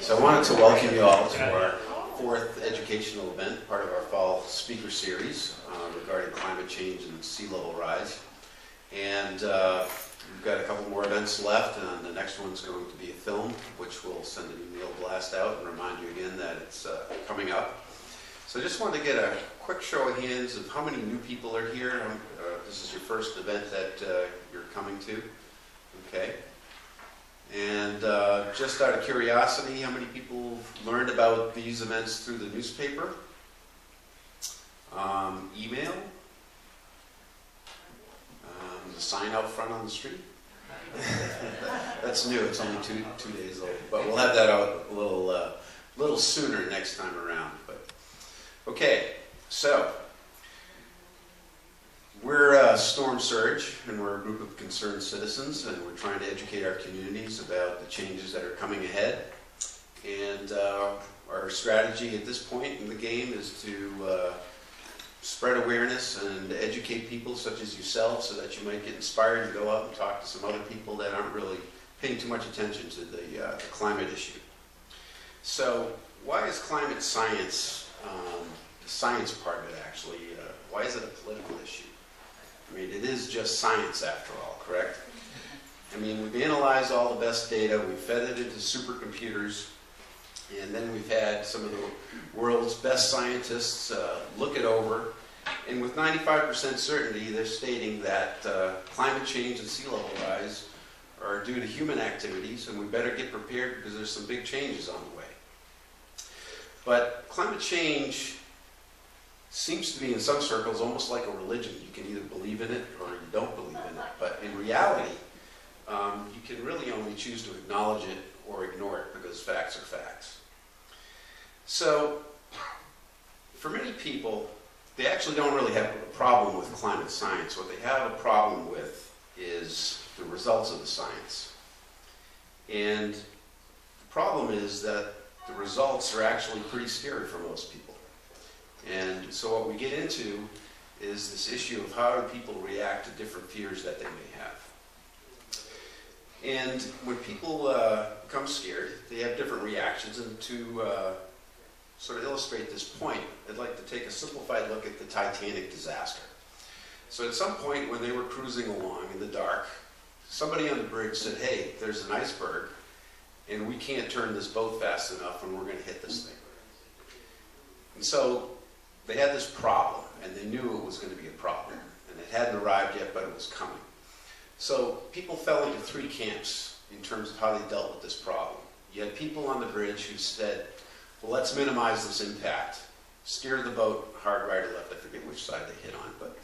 So I wanted to welcome you all to our fourth educational event, part of our fall speaker series uh, regarding climate change and sea level rise. And uh, we've got a couple more events left, and the next one's going to be a film, which we'll send an email blast out and remind you again that it's uh, coming up. So I just wanted to get a quick show of hands of how many new people are here. Um, uh, This is your first event that uh, you're coming to, okay? And uh, just out of curiosity, how many people learned about these events through the newspaper? Um, email? Um, the sign out front on the street? That's new, it's only two, two days old, but we'll have that out a little, uh, little sooner next time around. But Okay, so we're uh, Storm Surge, and we're a group of concerned citizens, and we're trying to educate our communities about the changes that are coming ahead. And uh, our strategy at this point in the game is to uh, spread awareness and educate people such as yourself so that you might get inspired to go out and talk to some other people that aren't really paying too much attention to the, uh, the climate issue. So, why is climate science, um, the science part of it actually, uh, why is it a political issue? I mean, it is just science after all, correct? I mean, we've analyzed all the best data, we've fed it into supercomputers, and then we've had some of the world's best scientists uh, look it over. And with 95% certainty, they're stating that uh, climate change and sea level rise are due to human activities, and we better get prepared because there's some big changes on the way. But climate change seems to be, in some circles, almost like a religion. You can either believe in it or you don't believe in it. But in reality, um, you can really only choose to acknowledge it or ignore it because facts are facts. So, for many people, they actually don't really have a problem with climate science. What they have a problem with is the results of the science. And the problem is that the results are actually pretty scary for most people. And so what we get into is this issue of how do people react to different fears that they may have. And when people uh, become scared, they have different reactions. And to uh, sort of illustrate this point, I'd like to take a simplified look at the Titanic disaster. So at some point when they were cruising along in the dark, somebody on the bridge said, hey, there's an iceberg, and we can't turn this boat fast enough, and we're going to hit this thing. And so they had this problem, and they knew it was going to be a problem. And it hadn't arrived yet, but it was coming. So people fell into three camps in terms of how they dealt with this problem. You had people on the bridge who said, well, let's minimize this impact. Steer the boat hard right or left, I forget which side they hit on, but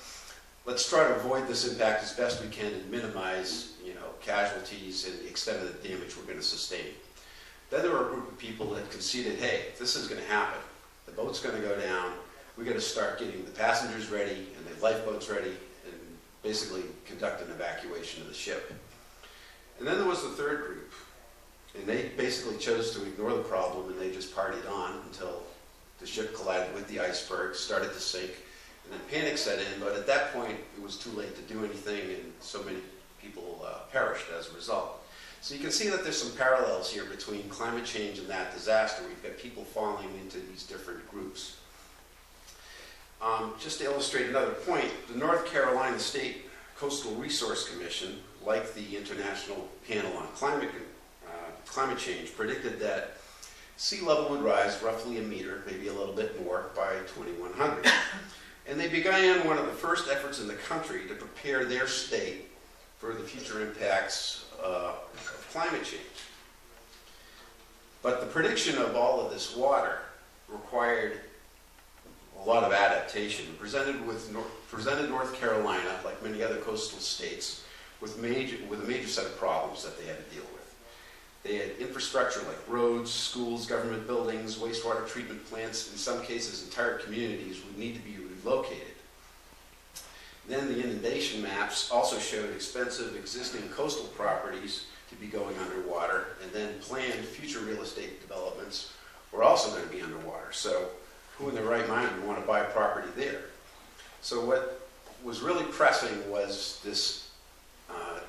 let's try to avoid this impact as best we can and minimize, you know, casualties and the extent of the damage we're going to sustain. Then there were a group of people that conceded, hey, this is going to happen. The boat's going to go down we got to start getting the passengers ready and the lifeboats ready and basically conduct an evacuation of the ship. And then there was the third group, and they basically chose to ignore the problem and they just partied on until the ship collided with the iceberg, started to sink, and then panic set in. But at that point, it was too late to do anything, and so many people uh, perished as a result. So you can see that there's some parallels here between climate change and that disaster. We've got people falling into these different groups. Um, just to illustrate another point, the North Carolina State Coastal Resource Commission, like the International Panel on Climate, uh, Climate Change, predicted that sea level would rise roughly a meter, maybe a little bit more, by 2100. And they began one of the first efforts in the country to prepare their state for the future impacts uh, of climate change. But the prediction of all of this water required a lot of adaptation. Presented with presented North Carolina, like many other coastal states, with major with a major set of problems that they had to deal with. They had infrastructure like roads, schools, government buildings, wastewater treatment plants. In some cases, entire communities would need to be relocated. Then the inundation maps also showed expensive existing coastal properties to be going underwater, and then planned future real estate developments were also going to be underwater. So who in their right mind would want to buy property there? So what was really pressing was this uh,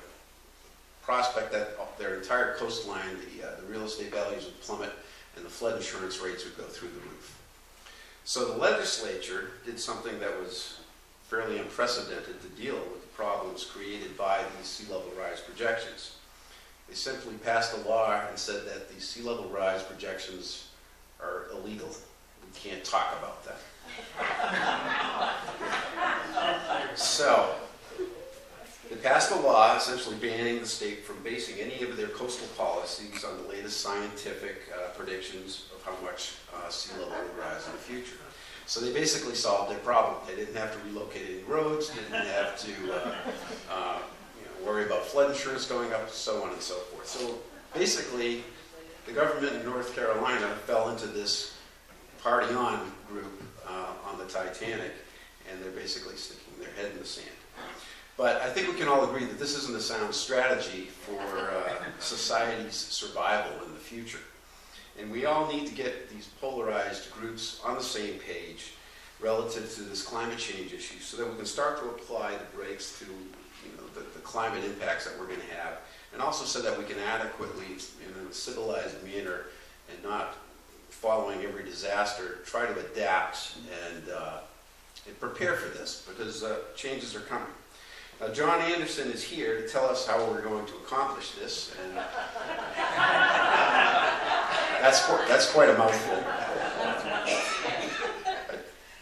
prospect that their entire coastline, the, uh, the real estate values would plummet, and the flood insurance rates would go through the roof. So the legislature did something that was fairly unprecedented to deal with the problems created by these sea level rise projections. They simply passed a law and said that these sea level rise projections are illegal. Can't talk about that. so, they passed a law essentially banning the state from basing any of their coastal policies on the latest scientific uh, predictions of how much uh, sea level would rise in the future. So they basically solved their problem. They didn't have to relocate any roads, didn't have to uh, uh, you know, worry about flood insurance going up, so on and so forth. So basically, the government in North Carolina fell into this party on group uh, on the Titanic, and they're basically sticking their head in the sand. But I think we can all agree that this isn't a sound strategy for uh, society's survival in the future. And we all need to get these polarized groups on the same page relative to this climate change issue so that we can start to apply the brakes to you know, the, the climate impacts that we're going to have. And also so that we can adequately, in a civilized manner and not following every disaster, try to adapt and, uh, and prepare for this because uh, changes are coming. Now, John Anderson is here to tell us how we're going to accomplish this. And that's, that's quite a mouthful.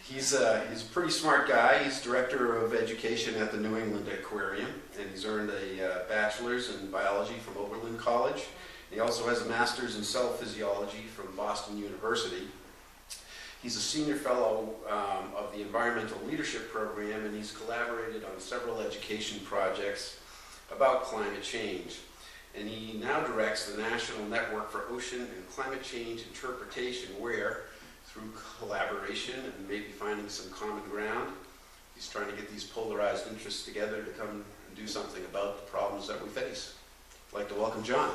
He's a, he's a pretty smart guy. He's director of education at the New England Aquarium, and he's earned a uh, bachelor's in biology from Oberlin College. He also has a master's in cell physiology from Boston University. He's a senior fellow um, of the Environmental Leadership Program, and he's collaborated on several education projects about climate change. And he now directs the National Network for Ocean and Climate Change Interpretation, where, through collaboration and maybe finding some common ground, he's trying to get these polarized interests together to come and do something about the problems that we face. I'd like to welcome John.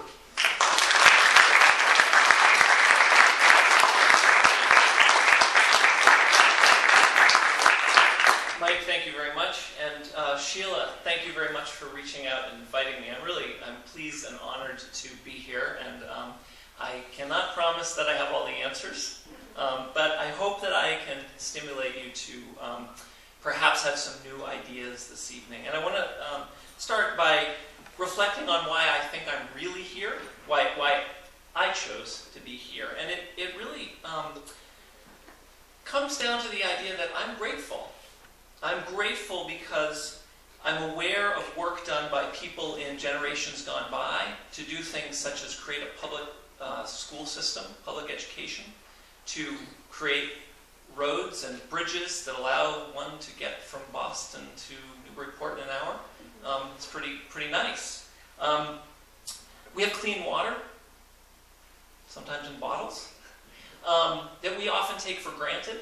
Mike, thank you very much. And uh, Sheila, thank you very much for reaching out and inviting me. I'm really, I'm pleased and honored to be here. And um, I cannot promise that I have all the answers, um, but I hope that I can stimulate you to um, perhaps have some new ideas this evening. And I want to um, start by reflecting on why I think I'm really here, why, why I chose to be here. And it, it really um, comes down to the idea that I'm grateful I'm grateful because I'm aware of work done by people in generations gone by to do things such as create a public uh, school system, public education, to create roads and bridges that allow one to get from Boston to Newburyport in an hour. Um, it's pretty, pretty nice. Um, we have clean water, sometimes in bottles, um, that we often take for granted.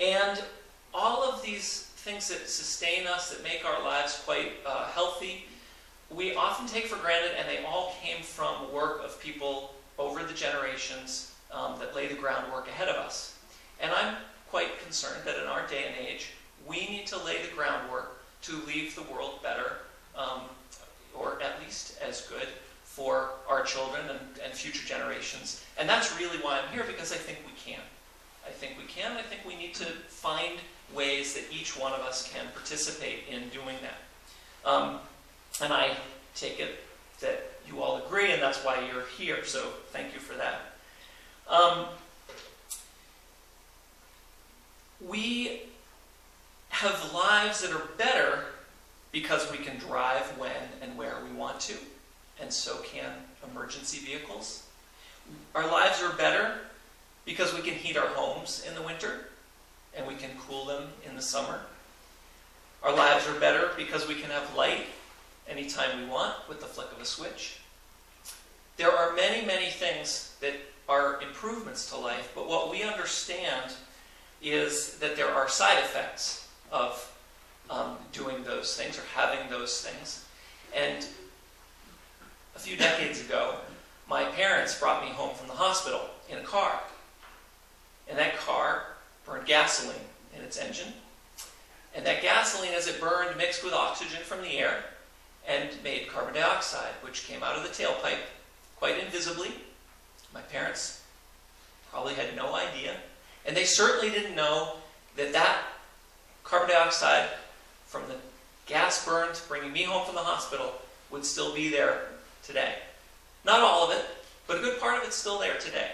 And all of these things that sustain us, that make our lives quite uh, healthy, we often take for granted, and they all came from work of people over the generations um, that lay the groundwork ahead of us. And I'm quite concerned that in our day and age, we need to lay the groundwork to leave the world better, um, or at least as good, for our children and, and future generations. And that's really why I'm here, because I think we can. I think we can. I think we need to find ways that each one of us can participate in doing that. Um, and I take it that you all agree, and that's why you're here. So thank you for that. Um, we have lives that are better because we can drive when and where we want to, and so can emergency vehicles. Our lives are better because we can heat our homes in the winter and we can cool them in the summer. Our lives are better because we can have light anytime we want with the flick of a switch. There are many, many things that are improvements to life, but what we understand is that there are side effects of um, doing those things or having those things. And a few decades ago, my parents brought me home from the hospital in a car. And that car burned gasoline in its engine. And that gasoline, as it burned, mixed with oxygen from the air and made carbon dioxide, which came out of the tailpipe quite invisibly. My parents probably had no idea. And they certainly didn't know that that carbon dioxide from the gas burns bringing me home from the hospital would still be there today. Not all of it, but a good part of it's still there today.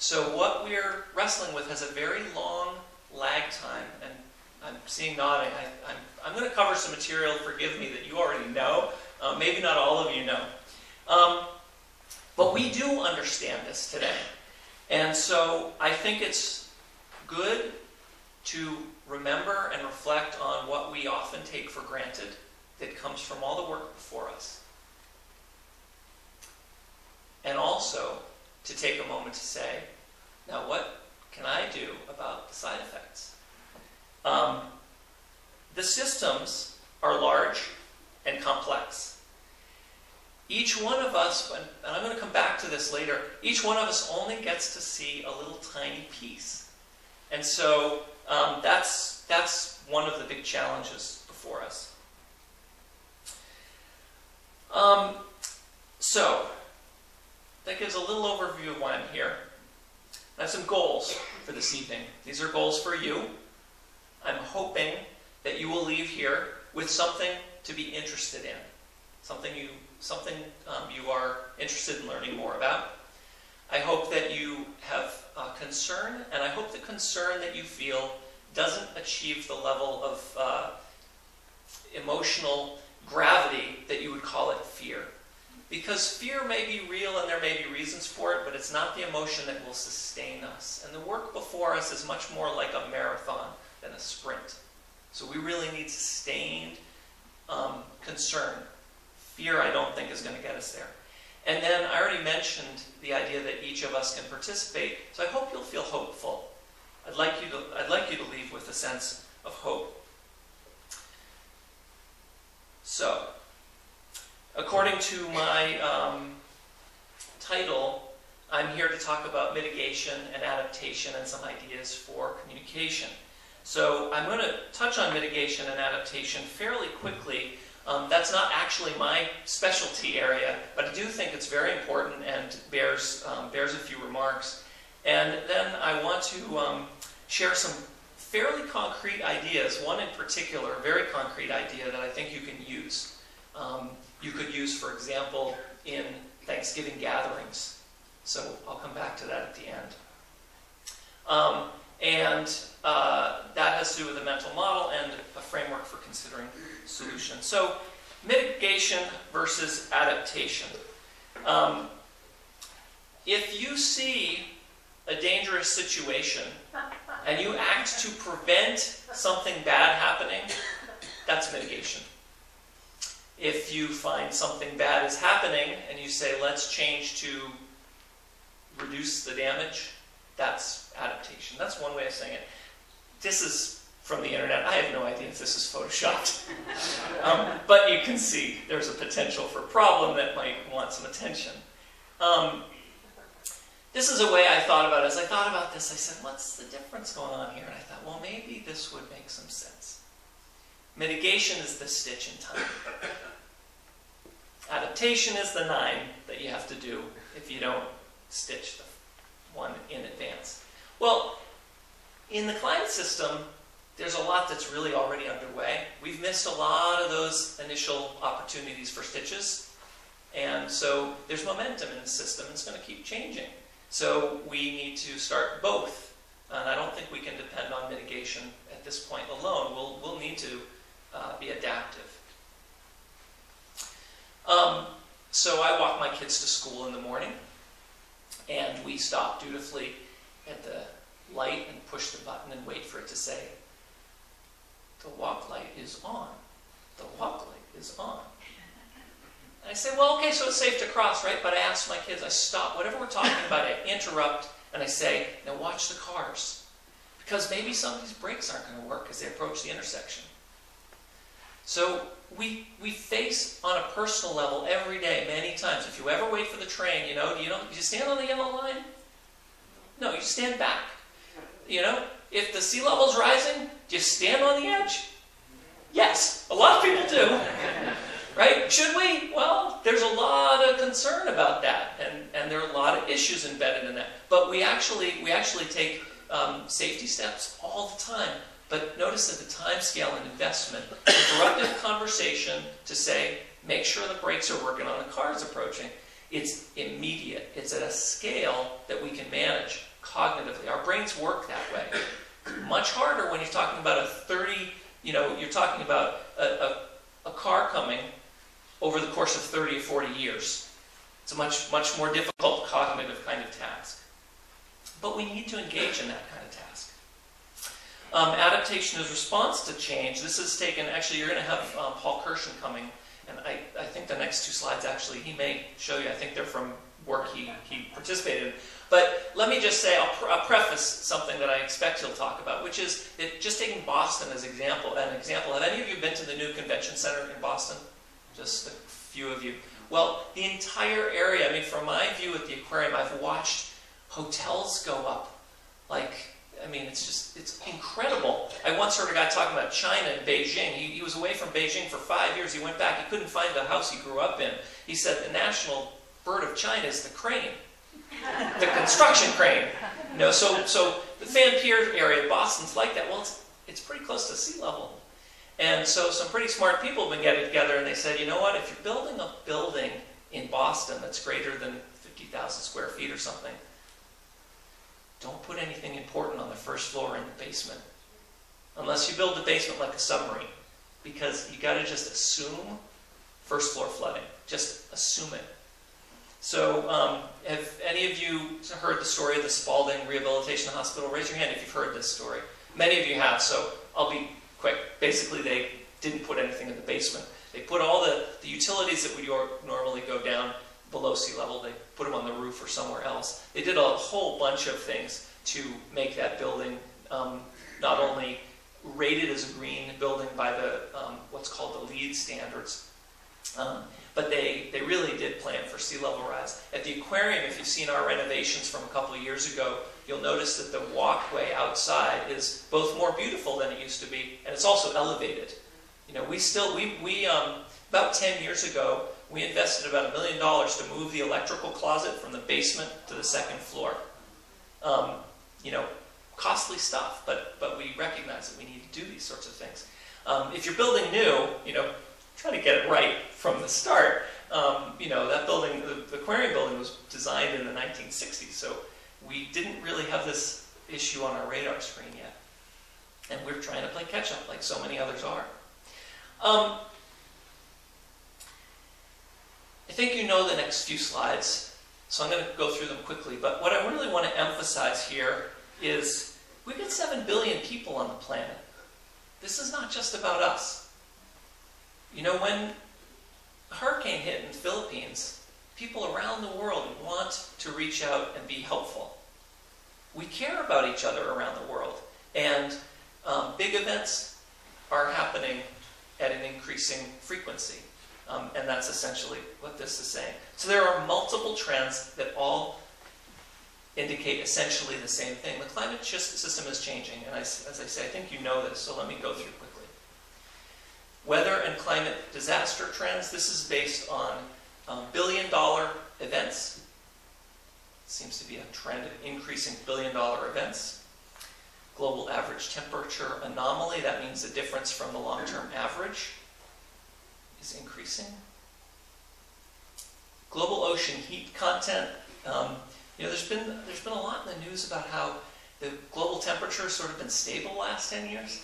So what we're wrestling with has a very long lag time, and I'm seeing nodding. I, am going to cover some material, forgive me, that you already know. Uh, maybe not all of you know. Um, but we do understand this today. And so I think it's good to remember and reflect on what we often take for granted that comes from all the work before us. And also to take a moment to say, now what can I do about the side effects? Um, the systems are large and complex. Each one of us, and I'm going to come back to this later, each one of us only gets to see a little tiny piece. And so um, that's, that's one of the big challenges before us. Um, so, that gives a little overview of why I'm here. I have some goals for this evening. These are goals for you. I'm hoping that you will leave here with something to be interested in, something you something um, you are interested in learning more about. I hope that you have a concern, and I hope the concern that you feel doesn't achieve the level of uh, emotional gravity that you would call it fear. Because fear may be real and there may be reasons for it, but it's not the emotion that will sustain us. And the work before us is much more like a marathon than a sprint. So we really need sustained um, concern Fear, I don't think, is going to get us there. And then I already mentioned the idea that each of us can participate, so I hope you'll feel hopeful. I'd like you to, I'd like you to leave with a sense of hope. So, according to my um, title, I'm here to talk about mitigation and adaptation and some ideas for communication. So I'm going to touch on mitigation and adaptation fairly quickly um, that's not actually my specialty area, but I do think it's very important and bears, um, bears a few remarks. And then I want to um, share some fairly concrete ideas, one in particular, a very concrete idea that I think you can use. Um, you could use, for example, in Thanksgiving gatherings. So I'll come back to that at the end. And uh, that has to do with a mental model and a framework for considering solutions. So, mitigation versus adaptation. Um, if you see a dangerous situation and you act to prevent something bad happening, that's mitigation. If you find something bad is happening and you say, let's change to reduce the damage, that's adaptation. That's one way of saying it. This is from the internet. I have no idea if this is photoshopped. um, but you can see there's a potential for a problem that might want some attention. Um, this is a way I thought about it. As I thought about this, I said, what's the difference going on here? And I thought, well, maybe this would make some sense. Mitigation is the stitch in time. Adaptation is the nine that you have to do if you don't stitch the one in advance. Well, in the climate system, there's a lot that's really already underway. We've missed a lot of those initial opportunities for stitches. And so there's momentum in the system. It's going to keep changing. So we need to start both. And I don't think we can depend on mitigation at this point alone. We'll, we'll need to uh, be adaptive. Um, so I walk my kids to school in the morning. And we stop dutifully at the light and push the button and wait for it to say, the walk light is on. The walk light is on. And I say, well, okay, so it's safe to cross, right? But I ask my kids, I stop, whatever we're talking about, I interrupt and I say, now watch the cars. Because maybe some of these brakes aren't going to work as they approach the intersection. So we, we face on a personal level every day, many times. If you ever wait for the train, you know, do you don't you stand on the yellow line? No, you stand back. You know, if the sea level's rising, do you stand on the edge? Yes, a lot of people do. Right? Should we? Well, there's a lot of concern about that, and, and there are a lot of issues embedded in that. But we actually we actually take um, safety steps all the time. But notice that the time scale and investment, interruptive conversation to say, make sure the brakes are working on the cars approaching. It's immediate. It's at a scale that we can manage cognitively. Our brains work that way. Much harder when you're talking about a 30, you know, you're talking about a, a, a car coming over the course of 30 or 40 years. It's a much, much more difficult cognitive kind of task. But we need to engage in that kind of task. Um, adaptation is response to change. This is taken, actually, you're going to have um, Paul Kirshen coming, and I, I think the next two slides, actually, he may show you. I think they're from work he, he participated in. But let me just say, I'll, pre- I'll preface something that I expect he'll talk about, which is that just taking Boston as example, an example. Have any of you been to the new convention center in Boston? Just a few of you. Well, the entire area, I mean, from my view at the aquarium, I've watched hotels go up. Like, I mean, it's just, it's incredible. I once heard a guy talking about China and Beijing. He, he was away from Beijing for five years. He went back, he couldn't find the house he grew up in. He said the national bird of China is the crane, the construction crane. You know, so, so the Fan Pier area, of Boston's like that. Well, it's, it's pretty close to sea level. And so some pretty smart people have been getting together and they said, you know what, if you're building a building in Boston that's greater than 50,000 square feet or something, don't put anything important on the first floor in the basement. Unless you build the basement like a submarine. Because you got to just assume first floor flooding. Just assume it. So, um, have any of you heard the story of the Spalding Rehabilitation Hospital? Raise your hand if you've heard this story. Many of you have, so I'll be quick. Basically, they didn't put anything in the basement. They put all the, the utilities that would normally go down below sea level, they put them on the roof or somewhere else. They did a whole bunch of things to make that building um, not only rated as a green building by the um, what's called the LEED standards, um, but they, they really did plan for sea level rise. At the aquarium, if you've seen our renovations from a couple of years ago, you'll notice that the walkway outside is both more beautiful than it used to be, and it's also elevated. You know, we still, we, we um, about 10 years ago, we invested about a million dollars to move the electrical closet from the basement to the second floor. Um, you know, costly stuff, but, but we recognize that we need to do these sorts of things. Um, if you're building new, you know, try to get it right from the start. Um, you know, that building, the, the aquarium building was designed in the 1960s, so we didn't really have this issue on our radar screen yet. And we're trying to play catch up like so many others are. Um, I think you know the next few slides, so I'm going to go through them quickly. But what I really want to emphasize here is we've got 7 billion people on the planet. This is not just about us. You know, when a hurricane hit in the Philippines, people around the world want to reach out and be helpful. We care about each other around the world. And um, big events are happening at an increasing frequency. Um, and that's essentially what this is saying. So there are multiple trends that all indicate essentially the same thing. The climate system is changing, and I, as I say, I think you know this, so let me go through quickly. Weather and climate disaster trends. This is based on um, billion dollar events. Seems to be a trend of increasing billion dollar events. Global average temperature anomaly, that means the difference from the long term average is increasing. Global ocean heat content. Um, you know, there's been there's been a lot in the news about how the global temperature has sort of been stable last 10 years.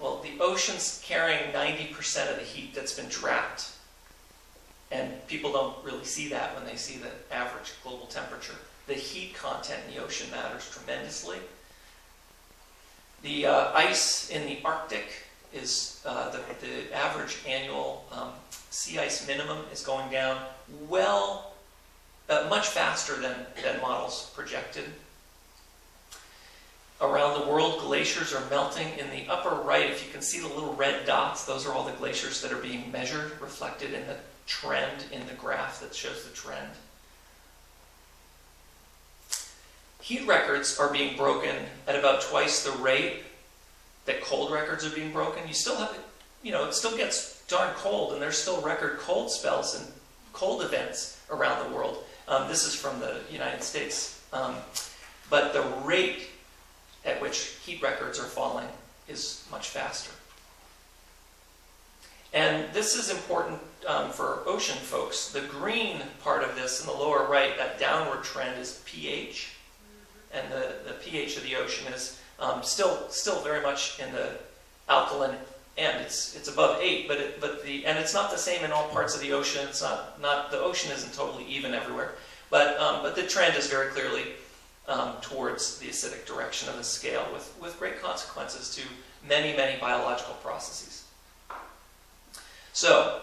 Well, the ocean's carrying 90% of the heat that's been trapped. And people don't really see that when they see the average global temperature. The heat content in the ocean matters tremendously. The uh, ice in the Arctic is uh, the, the, average annual um, sea ice minimum is going down well, uh, much faster than, than models projected. Around the world, glaciers are melting. In the upper right, if you can see the little red dots, those are all the glaciers that are being measured, reflected in the trend in the graph that shows the trend. Heat records are being broken at about twice the rate that cold records are being broken. You still have, you know, it still gets darn cold, and there's still record cold spells and cold events around the world. Um, this is from the United States. Um, but the rate at which heat records are falling is much faster. And this is important um, for ocean folks. The green part of this in the lower right, that downward trend is pH. And the, the pH of the ocean is um, still, still very much in the alkaline end. It's, it's above 8, but, it, but the, and it's not the same in all parts of the ocean. It's not, not the ocean isn't totally even everywhere. But, um, but the trend is very clearly um, towards the acidic direction of the scale with, with great consequences to many, many biological processes. So,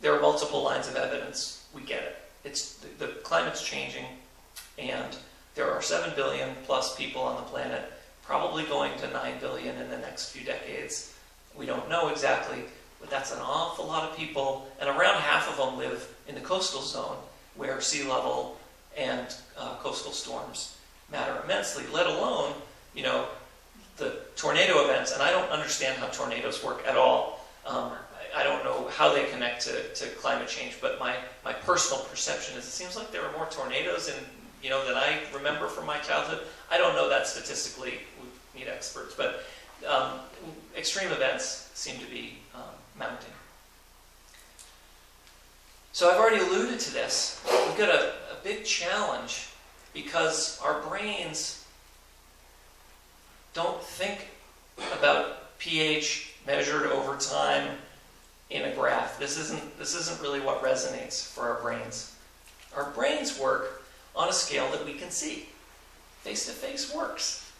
there are multiple lines of evidence. We get it. It's, the, the climate's changing, and there are 7 billion plus people on the planet, probably going to 9 billion in the next few decades. We don't know exactly, but that's an awful lot of people, and around half of them live in the coastal zone where sea level and uh, coastal storms matter immensely, let alone, you know, the tornado events. And I don't understand how tornadoes work at all. Um, I, don't know how they connect to, to climate change, but my, my personal perception is it seems like there are more tornadoes in, you know, than I remember from my childhood. I don't know that statistically. We need experts, but um, extreme events seem to be um, mounting. So I've already alluded to this. We've got a, a big challenge because our brains don't think about pH measured over time in a graph. This isn't, this isn't really what resonates for our brains. Our brains work on a scale that we can see. Face to face works.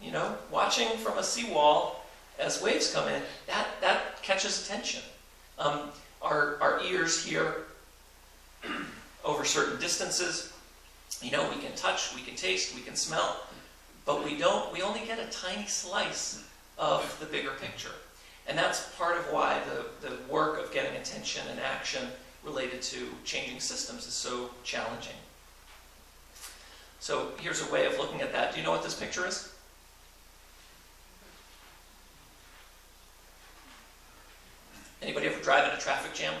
You know, watching from a seawall as waves come in, that, that catches attention. Um, our, our ears hear over certain distances. You know, we can touch, we can taste, we can smell, but we don't, we only get a tiny slice of the bigger picture. And that's part of why the, the work of getting attention and action related to changing systems is so challenging. So here's a way of looking at that. Do you know what this picture is? Anybody ever drive in a traffic jam?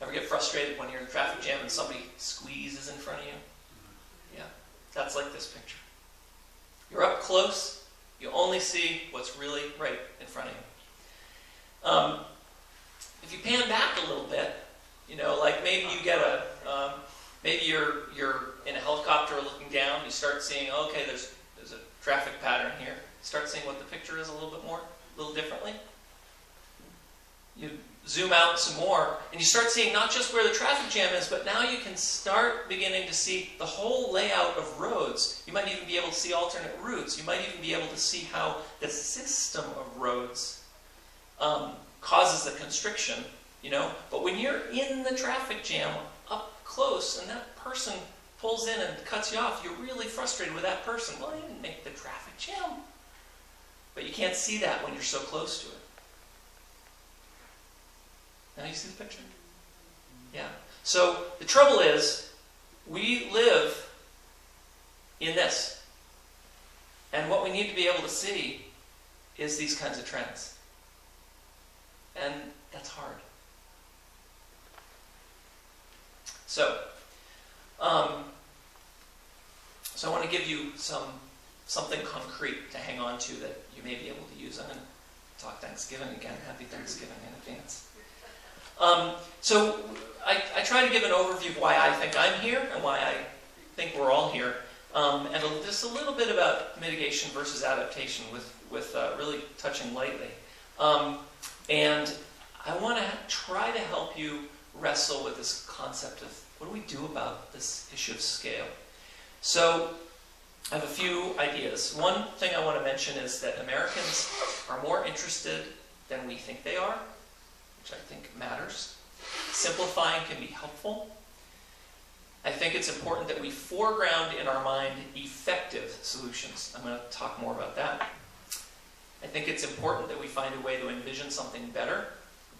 Ever get frustrated when you're in a traffic jam and somebody squeezes in front of you? Yeah, that's like this picture. You're up close, you only see what's really right in front of you. Um, if you pan back a little bit, you know, like maybe you get a, um, maybe you're you're in a helicopter looking down, you start seeing, okay, there's there's a traffic pattern here. Start seeing what the picture is a little bit more, a little differently you zoom out some more, and you start seeing not just where the traffic jam is, but now you can start beginning to see the whole layout of roads. You might even be able to see alternate routes. You might even be able to see how the system of roads um, causes the constriction, you know. But when you're in the traffic jam close and that person pulls in and cuts you off, you're really frustrated with that person. Well, I didn't make the traffic jam. But you can't see that when you're so close to it. Now you see the picture? Yeah. So the trouble is, we live in this. And what we need to be able to see is these kinds of trends. And that's hard. So, um, so I want to give you some something concrete to hang on to that you may be able to use. I'm going to talk Thanksgiving again. Happy Thanksgiving in advance. Um, so I, I, try to give an overview of why I think I'm here and why I think we're all here, um, and a, just a little bit about mitigation versus adaptation, with with uh, really touching lightly. Um, and I want to try to help you wrestle with this concept of what do we do about this issue of scale. So I have a few ideas. One thing I want to mention is that Americans are more interested than we think they are which I think matters. Simplifying can be helpful. I think it's important that we foreground in our mind effective solutions. I'm going to talk more about that. I think it's important that we find a way to envision something better.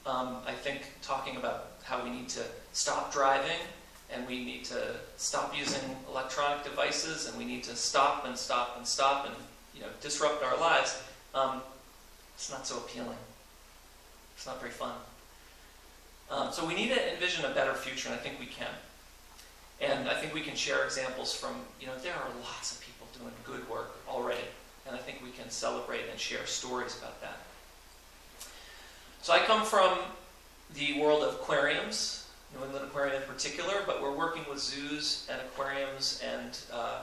Um, I think talking about how we need to stop driving and we need to stop using electronic devices and we need to stop and stop and stop and you know disrupt our lives um, It's not so appealing. It's not very fun. Um, so we need to envision a better future, and I think we can. And I think we can share examples from, you know, there are lots of people doing good work already. And I think we can celebrate and share stories about that. So I come from the world of aquariums, New England Aquarium in particular, but we're working with zoos and aquariums and uh,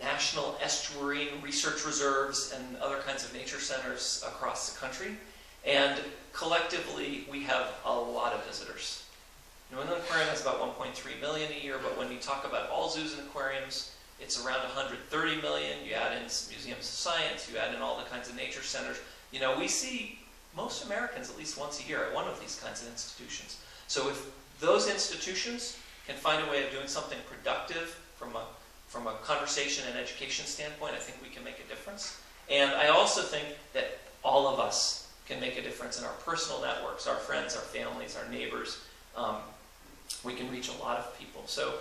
national estuarine research reserves and other kinds of nature centers across the country. And collectively, we have a lot of visitors. New England Aquarium has about 1.3 million a year, but when you talk about all zoos and aquariums, it's around 130 million. You add in museums of science, you add in all the kinds of nature centers. You know, we see most Americans at least once a year at one of these kinds of institutions. So if those institutions can find a way of doing something productive from a, from a conversation and education standpoint, I think we can make a difference. And I also think that all of us can make a difference in our personal networks, our friends, our families, our neighbors. Um, we can reach a lot of people. So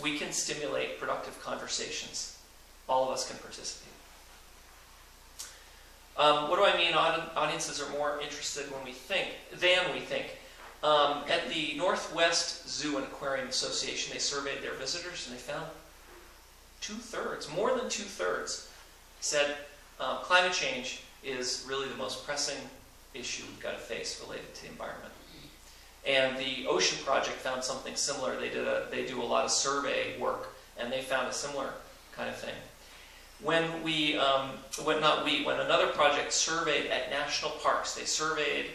we can stimulate productive conversations. All of us can participate. Um, what do I mean? Audiences are more interested when we think than we think. Um, at the Northwest Zoo and Aquarium Association, they surveyed their visitors and they found two thirds, more than two thirds, said uh, climate change is really the most pressing issue we've got to face related to the environment. And the Ocean Project found something similar. They did a, they do a lot of survey work, and they found a similar kind of thing. When we, um, when not we, when another project surveyed at national parks, they surveyed,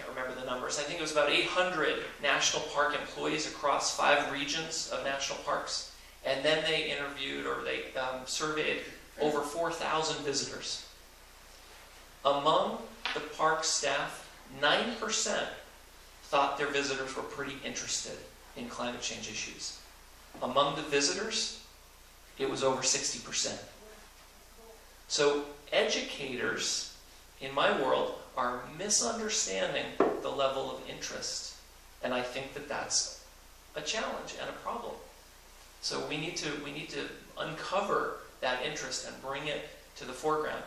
can't remember the numbers. I think it was about 800 national park employees across five regions of national parks, and then they interviewed or they um, surveyed over 4,000 visitors. Among the park staff, 9% thought their visitors were pretty interested in climate change issues. Among the visitors, it was over 60%. So educators, in my world, are misunderstanding the level of interest. And I think that that's a challenge and a problem. So we need to, we need to uncover that interest and bring it to the foreground.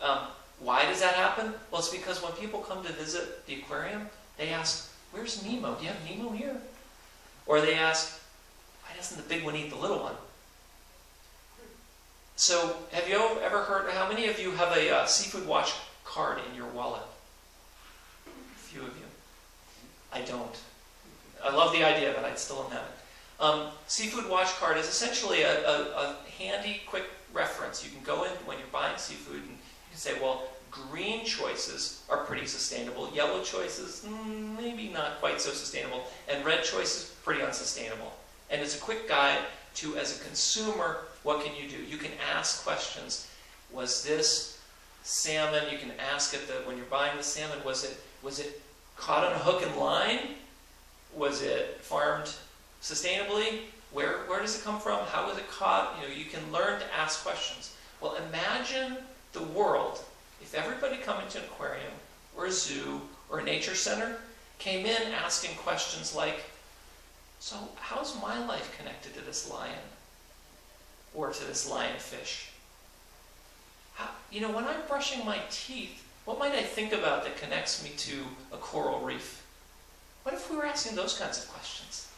Um, why does that happen? Well, it's because when people come to visit the aquarium, they ask, Where's Nemo? Do you have Nemo here? Or they ask, Why doesn't the big one eat the little one? So, have you ever heard, how many of you have a uh, Seafood Watch card in your wallet? A few of you. I don't. I love the idea, but I still don't have it. Um, Seafood Watch card is essentially a, a, a handy, quick reference. You can go in when you're buying seafood and you can say, well, green choices are pretty sustainable, yellow choices, maybe not quite so sustainable, and red choices, pretty unsustainable. And it's a quick guide to, as a consumer, what can you do? You can ask questions. Was this salmon, you can ask it that when you're buying the salmon, was it, was it caught on a hook and line? Was it farmed sustainably? Where, where does it come from? How was it caught? You know, you can learn to ask questions. Well, imagine the world if everybody coming to an aquarium or a zoo or a nature center came in asking questions like, so how's my life connected to this lion or to this lionfish? How, you know, when I'm brushing my teeth, what might I think about that connects me to a coral reef? What if we were asking those kinds of questions?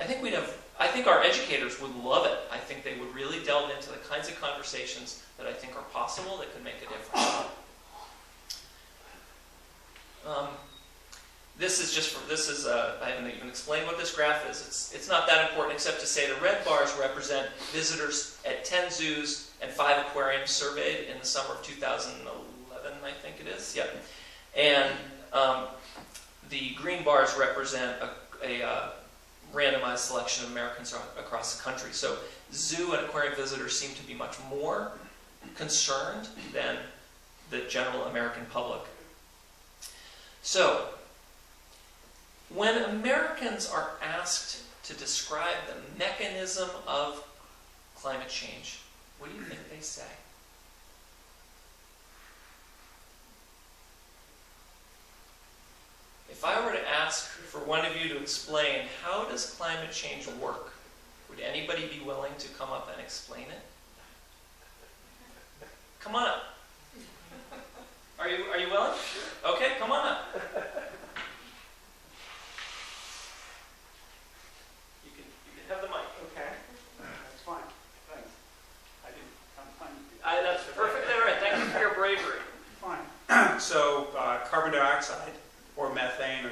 I think we'd have, I think our educators would love it. I think they would really delve into the kinds of conversations that I think are possible that could make a difference. Um, this is just for, this is, uh, I haven't even explained what this graph is. It's, it's not that important except to say the red bars represent visitors at 10 zoos and 5 aquariums surveyed in the summer of 2011, I think it is. Yep. And um, the green bars represent a, a uh, randomized selection of Americans across the country. So zoo and aquarium visitors seem to be much more concerned than the general American public. So, when Americans are asked to describe the mechanism of climate change, what do you think they say? If I were to ask for one of you to explain how does climate change work, would anybody be willing to come up and explain it? Come on up. Are you, are you willing? Okay, come on up.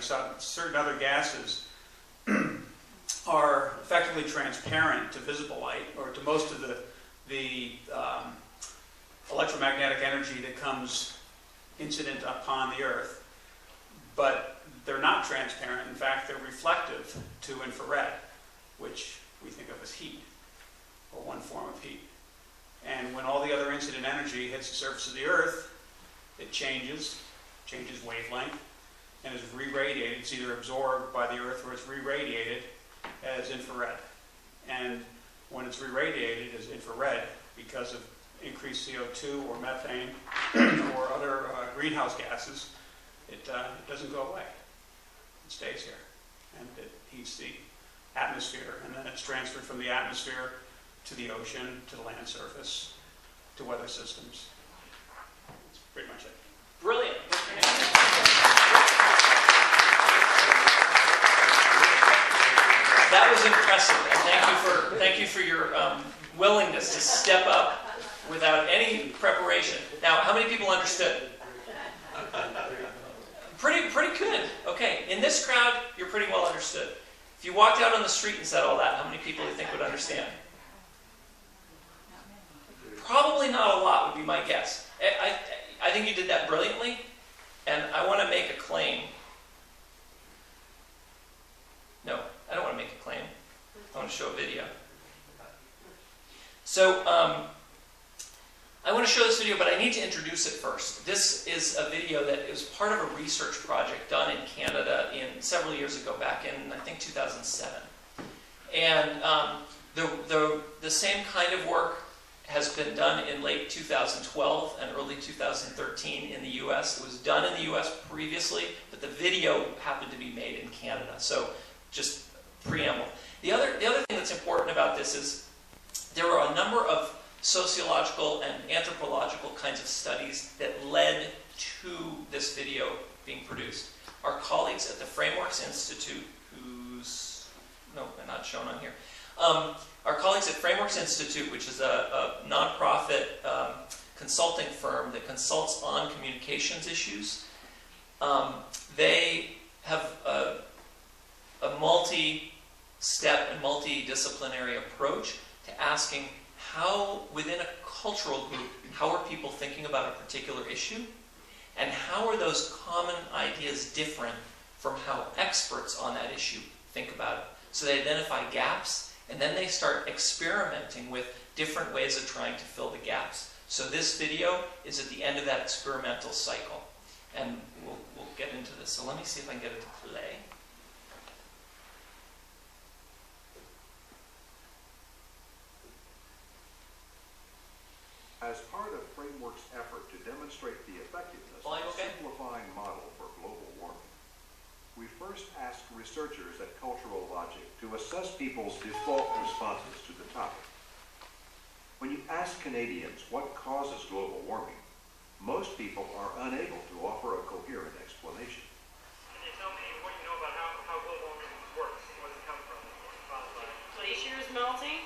Certain other gases are effectively transparent to visible light or to most of the, the um, electromagnetic energy that comes incident upon the Earth. But they're not transparent. In fact, they're reflective to infrared, which we think of as heat, or one form of heat. And when all the other incident energy hits the surface of the Earth, it changes, changes wavelength, and is re-radiated. It's either absorbed by the Earth or it's re-radiated as infrared. And when it's re-radiated as infrared because of increased CO2 or methane or other uh, greenhouse gases, it, uh, it doesn't go away. It stays here and it heats the atmosphere and then it's transferred from the atmosphere to the ocean, to the land surface, to weather systems. That's pretty much it. Brilliant. What's your name? That was impressive, and thank you for, thank you for your um, willingness to step up without any preparation. Now, how many people understood? Pretty, pretty good. Okay, in this crowd, you're pretty well understood. If you walked out on the street and said all that, how many people do you think would understand? Probably not a lot, would be my guess. I, I, I think you did that brilliantly, and I want to make a claim. No, I don't want to make a claim. I want to show a video. So, um, I want to show this video, but I need to introduce it first. This is a video that was part of a research project done in Canada in several years ago, back in I think 2007. And um, the, the, the same kind of work has been done in late 2012 and early 2013 in the U.S. It was done in the U.S. previously, but the video happened to be made in Canada. So, just preamble. The other, the other thing that's important about this is there are a number of sociological and anthropological kinds of studies that led to this video being produced. Our colleagues at the Frameworks Institute, who's, no, they're not shown on here, um, our colleagues at Frameworks Institute, which is a, a nonprofit um, consulting firm that consults on communications issues, um, they have a, a multi-step and multidisciplinary approach to asking how, within a cultural group, how are people thinking about a particular issue? And how are those common ideas different from how experts on that issue think about it? So they identify gaps, and then they start experimenting with different ways of trying to fill the gaps. So this video is at the end of that experimental cycle. And we'll, we'll get into this. So let me see if I can get it to play. As part of Framework's effort to demonstrate the effectiveness of a okay? simplifying model for global warming, we first asked researchers at Cultural Logic to assess people's default responses to the topic. When you ask Canadians what causes global warming, most people are unable to offer a coherent explanation. Can you tell me what you know about how, how global warming works? Where does it come from? What's caused by? glaciers melting.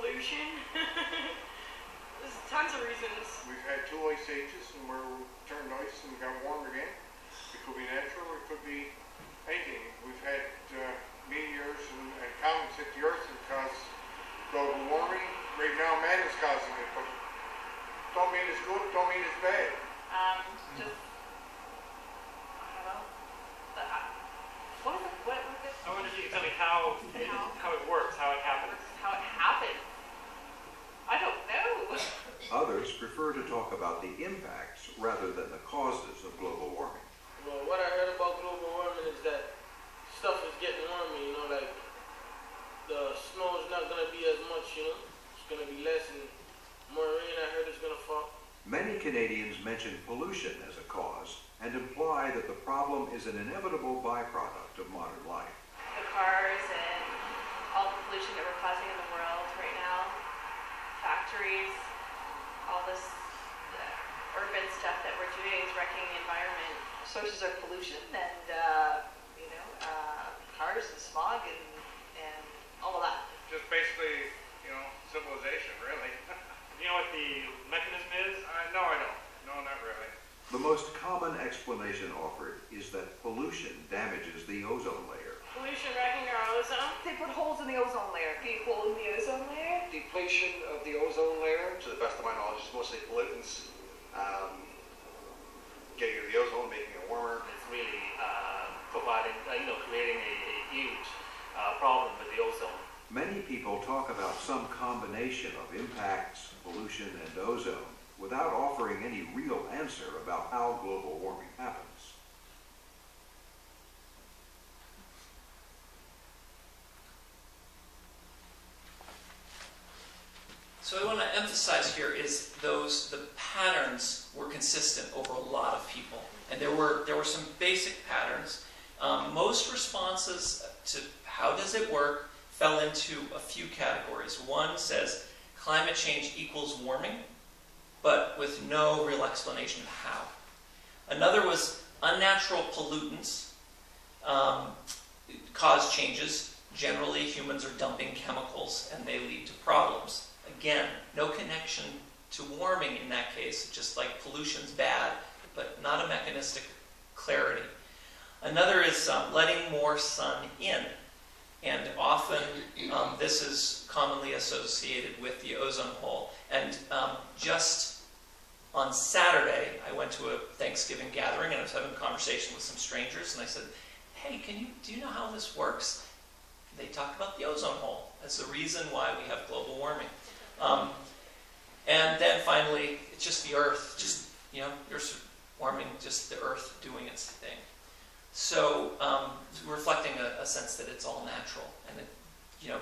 Pollution. There's tons of reasons. We've had two ice ages and we're turned ice and got warm again. It could be natural, or it could be anything. We've had uh, meteors and, and comets hit the earth and cause global warming. Right now, man is causing it, but don't mean it's good, don't mean it's bad. Um, just I don't know. The, uh, what was it? What was it? I wonder if you can tell me how How? how it works, how it happens. How it happened? I don't know. Others prefer to talk about the impacts rather than the causes of global warming. Well, what I heard about global warming is that stuff is getting warmer, you know, like the snow is not gonna be as much, you know, it's gonna be less and more rain I heard is gonna fall. Many Canadians mention pollution as a cause and imply that the problem is an inevitable byproduct of modern life. the cars and all the pollution that we're causing in the world right now, factories, all this uh, urban stuff that we're doing is wrecking the environment. sources of pollution and, uh, you know, uh, cars and smog and, and all of that. Just basically, you know, civilization, really. You know what the mechanism is Uh, no, I don't. No, not really. The most common explanation offered is that pollution damages the ozone layer. Pollution wrecking our ozone? They put holes in the ozone layer. Do you hole in the ozone layer? Depletion of the ozone layer, to the best of my knowledge, is mostly pollutants, um, getting into the ozone, making it warmer. It's really uh, providing, uh, you know, creating a, a huge uh, problem with the ozone. Many people talk about some combination of impacts, pollution, and ozone without offering any real answer about how global warming happens. So what I want to emphasize here is those the patterns were consistent over a lot of people, and there were there were some basic patterns. Um, most responses to how does it work fell into a few categories. One says climate change equals warming, but with no real explanation of how. Another was unnatural pollutants um, cause changes. Generally, humans are dumping chemicals, and they lead to problems. Again, no connection to warming in that case, just like pollution's bad, but not a mechanistic clarity. Another is um, letting more sun in. And often um, this is commonly associated with the ozone hole. And um, just on Saturday, I went to a Thanksgiving gathering and I was having a conversation with some strangers. And I said, Hey, can you, do you know how this works? They talked about the ozone hole as the reason why we have global warming. And then finally, it's just the Earth, just, you know, Earth's warming, just the Earth doing its thing. So, um, reflecting a, a, sense that it's all natural. And, it, you know,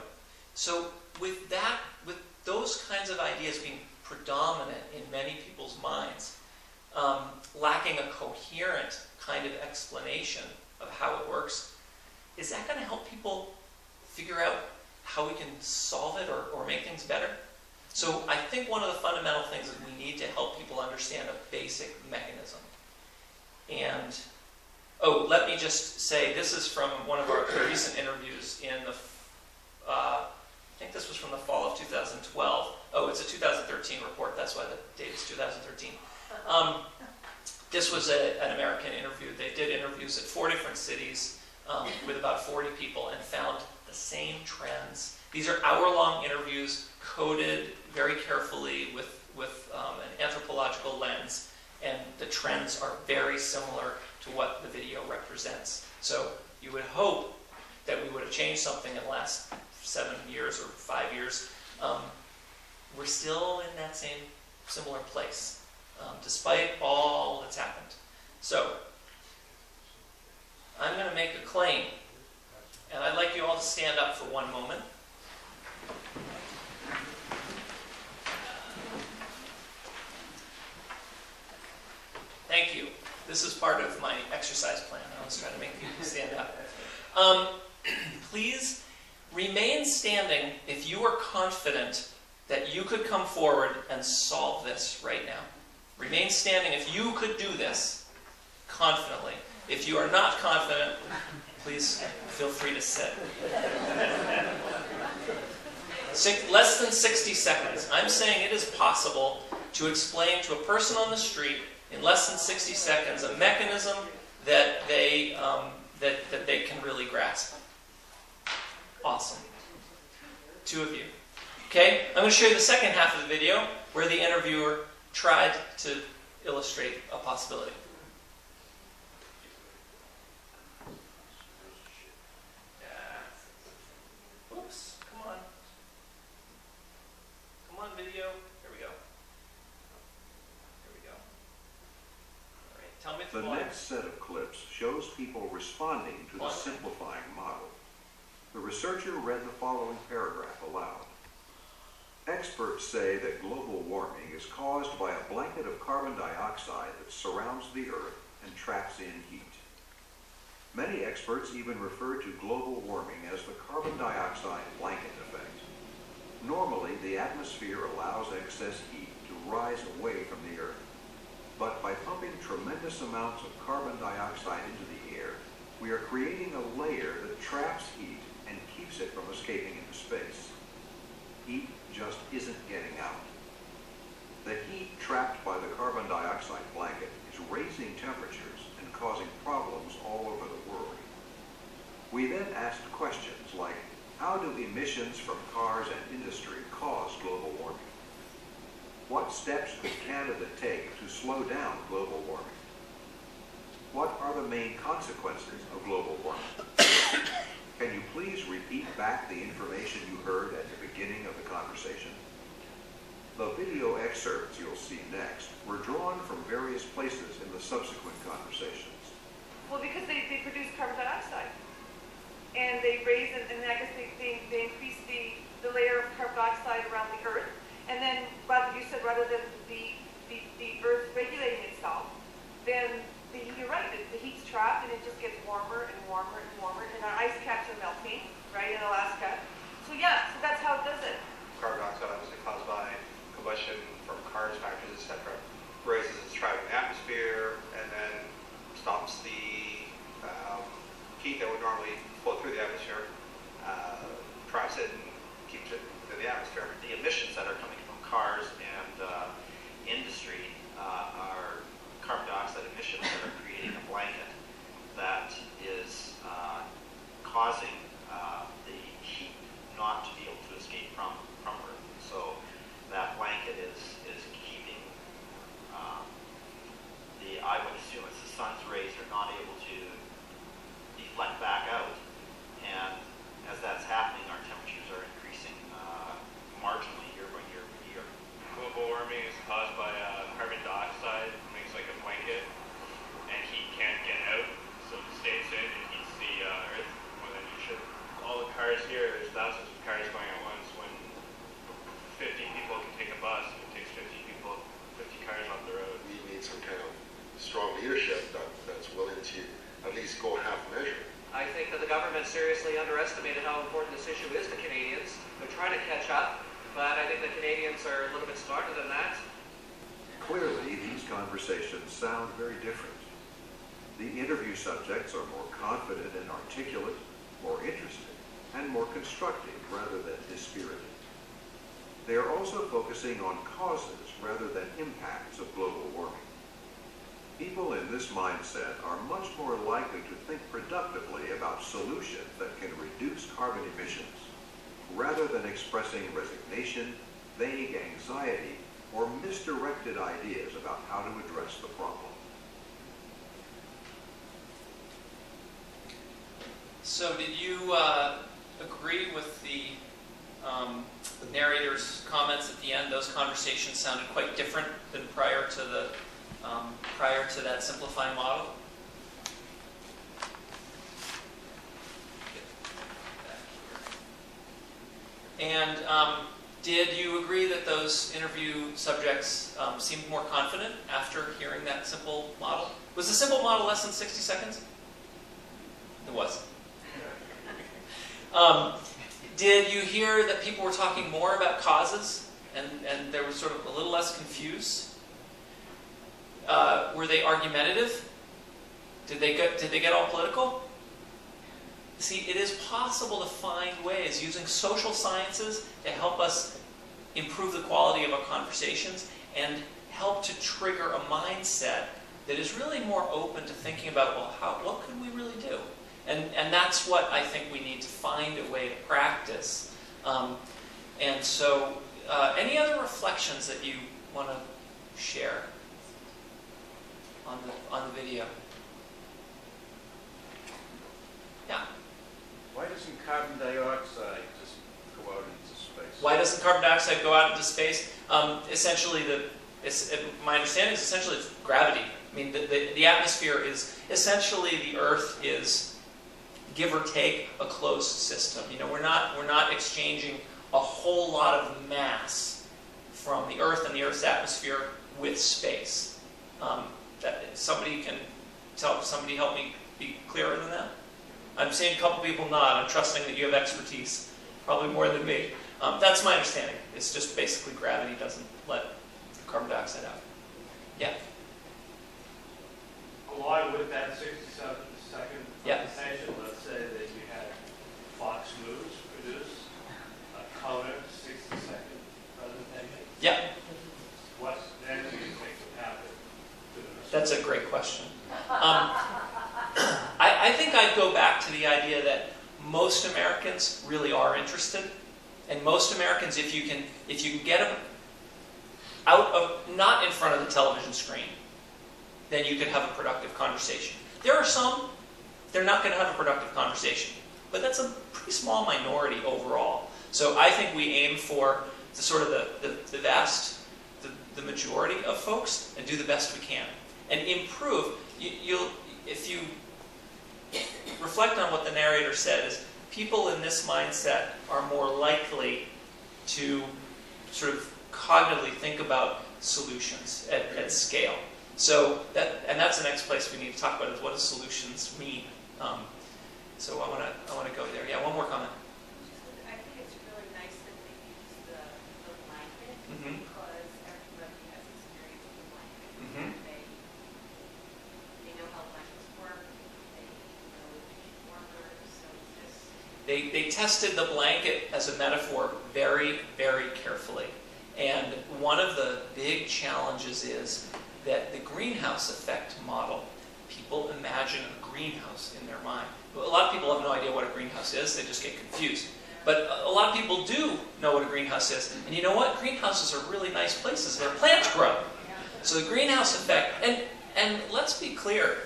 so with that, with those kinds of ideas being predominant in many people's minds, um, lacking a coherent kind of explanation of how it works, is that going to help people figure out how we can solve it or, or make things better? So I think one of the fundamental things is we need to help people understand a basic mechanism. And, oh, let me just say, this is from one of our recent interviews in the, uh, I think this was from the fall of 2012. Oh, it's a 2013 report, that's why the date is 2013. Um, this was a, an American interview. They did interviews at four different cities um, with about 40 people and found the same trends. These are hour-long interviews coded very carefully with, with um, an anthropological lens, and the trends are very similar to what the video represents. So you would hope that we would have changed something in the last seven years or five years. Um, we're still in that same similar place, um, despite all that's happened. So I'm going to make a claim, and I'd like you all to stand up for one moment. Thank you. This is part of my exercise plan. I was trying to make people stand up. Um, please remain standing if you are confident that you could come forward and solve this right now. Remain standing if you could do this confidently. If you are not confident, please feel free to sit. Six, less than 60 seconds. I'm saying it is possible to explain to a person on the street in less than 60 seconds a mechanism that they, um, that, that they can really grasp. Awesome. Two of you. Okay, I'm going to show you the second half of the video where the interviewer tried to illustrate a possibility. Oops, come on. Come on, video. Here we go. Here we go. All right, tell me if The next set of clips shows people responding to the simplifying model. The researcher read the following paragraph aloud. Experts say that global warming is caused by a blanket of carbon dioxide that surrounds the Earth and traps in heat. Many experts even refer to global warming as the carbon dioxide blanket effect. Normally, the atmosphere allows excess heat to rise away from the Earth. But by pumping tremendous amounts of carbon dioxide into the air, we are creating a layer that traps heat and keeps it from escaping into space. Heat just isn't getting out. The heat trapped by the carbon dioxide blanket is raising temperatures and causing problems all over the world. We then asked questions like, how do emissions from cars and industry cause global warming? What steps could Canada take to slow down global warming? What are the main consequences of global warming? Can you please repeat back the information you heard at the beginning of the conversation? The video excerpts you'll see next were drawn from various places in the subsequent conversations. Well, because they, they produce carbon dioxide. And they raise, it, and I guess they, they, they increase the, the layer of carbon dioxide around the earth. And then, rather, you said rather than the, the, the earth regulating itself, then the, you're right, the, the heat's trapped and it just gets warmer and warmer and warmer. And our ice caps are melting, right, in Alaska. So yeah, so that's how it does it. Carbon dioxide obviously caused by combustion from cars, factories, etc. Raises its trapped in the atmosphere and then stops the um, heat that would normally flow through the atmosphere, uh, traps it and keeps it within the atmosphere. The emissions that are coming from cars and uh, industry uh, are carbon dioxide emissions that are creating a blanket that is uh, causing uh, the heat not to be able to escape from, from Earth. So that blanket is, is keeping um, the, I would assume it's the sun's rays are not able to deflect back out. And as that's happening, our temperatures are increasing uh, marginally year by year by year. Global warming is caused by uh, carbon dioxide, makes like a blanket, and heat can't get out, so it stays in and heats the uh, earth more than it should. All the cars here, there's thousands of cars going at once. When 50 people can take a bus, it takes 50 people, 50 cars off the road. we need some kind of strong leadership that, that's willing to at least go half measure. I think that the government seriously underestimated how important this issue is to Canadians. They're trying to catch up, but I think the Canadians are a little bit smarter than that. Clearly, these conversations sound very different. The interview subjects are more confident and articulate, more interested, and more constructive rather than dispirited. They are also focusing on causes rather than impacts of global warming. People in this mindset are much more likely to think productively about solutions that can reduce carbon emissions, rather than expressing resignation, vague anxiety, or misdirected ideas about how to address the problem. So did you uh, agree with the um, narrator's comments at the end? Those conversations sounded quite different than prior to the um, prior to that simplifying model. And um, did you agree that those interview subjects um, seemed more confident after hearing that simple model? Was the simple model less than 60 seconds? It was. Did you hear that people were talking more about causes and, and they were sort of a little less confused? Uh, were they argumentative? Did they get, did they get all political? See, it is possible to find ways using social sciences to help us improve the quality of our conversations and help to trigger a mindset that is really more open to thinking about, well, how, what could we really do? And, and that's what I think we need to find a way to practice. Um, and so, uh, any other reflections that you want to share on the, on the video? Yeah. Why doesn't carbon dioxide just go out into space? Why doesn't carbon dioxide go out into space? Um, essentially, the it's, it, my understanding is essentially it's gravity. I mean, the, the, the atmosphere is essentially the Earth is give or take a closed system. You know, we're not we're not exchanging a whole lot of mass from the Earth and the Earth's atmosphere with space. Um, that somebody can tell somebody help me be clearer than that. I'm seeing a couple people nod. I'm trusting that you have expertise, probably more than me. Um, that's my understanding. It's just basically gravity doesn't let carbon dioxide out. Yeah. Along with that 67 second Yeah. let's say that you had Fox News produce a color 60 second presentation. Yeah. What then do you think would happen That's a great question. Um, I, I think I'd go back to the idea that most Americans really are interested, and most Americans, if you can, if you can get them out of, not in front of the television screen, then you could have a productive conversation. There are some, they're not going to have a productive conversation, but that's a pretty small minority overall. So I think we aim for the sort of the, the, the vast, the, the majority of folks and do the best we can. And improve, you, you'll, if you reflect on what the narrator said, is people in this mindset are more likely to sort of cognitively think about solutions at, at scale. So that, and that's the next place we need to talk about is what do solutions mean. Um, so I want to I want to go there. Yeah, one more comment. I think it's really nice that they use the, the blanket because everybody has experience with the blanket. They, they know how blankets work, they know the so just, They, they tested the blanket as a metaphor very, very carefully. And one of the big challenges is that the greenhouse effect model, people imagine a greenhouse in their mind. A lot of people have no idea what a greenhouse is, they just get confused. But a- lot of people do know what a greenhouse is. And you know what? Greenhouses are really nice places where plants grow. So the greenhouse effect, and, and let's be clear,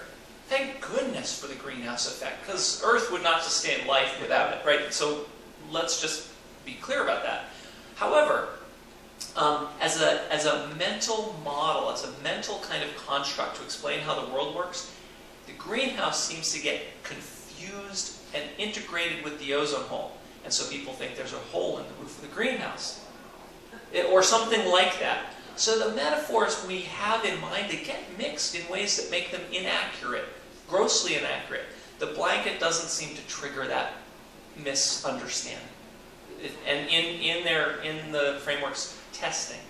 thank goodness for the greenhouse effect, because Earth would not sustain life without it, right? So let's just be clear about that. However, um, as, a, as a mental model, as a mental kind of construct to explain how the world works, the greenhouse seems to get confused and integrated with the ozone hole. And so people think there's a hole in the roof of the greenhouse. It- or something like that. So the metaphors we have in mind, they get mixed in ways that make them inaccurate, grossly inaccurate. The blanket doesn't seem to trigger that misunderstanding. And in, in their in the frameworks testing.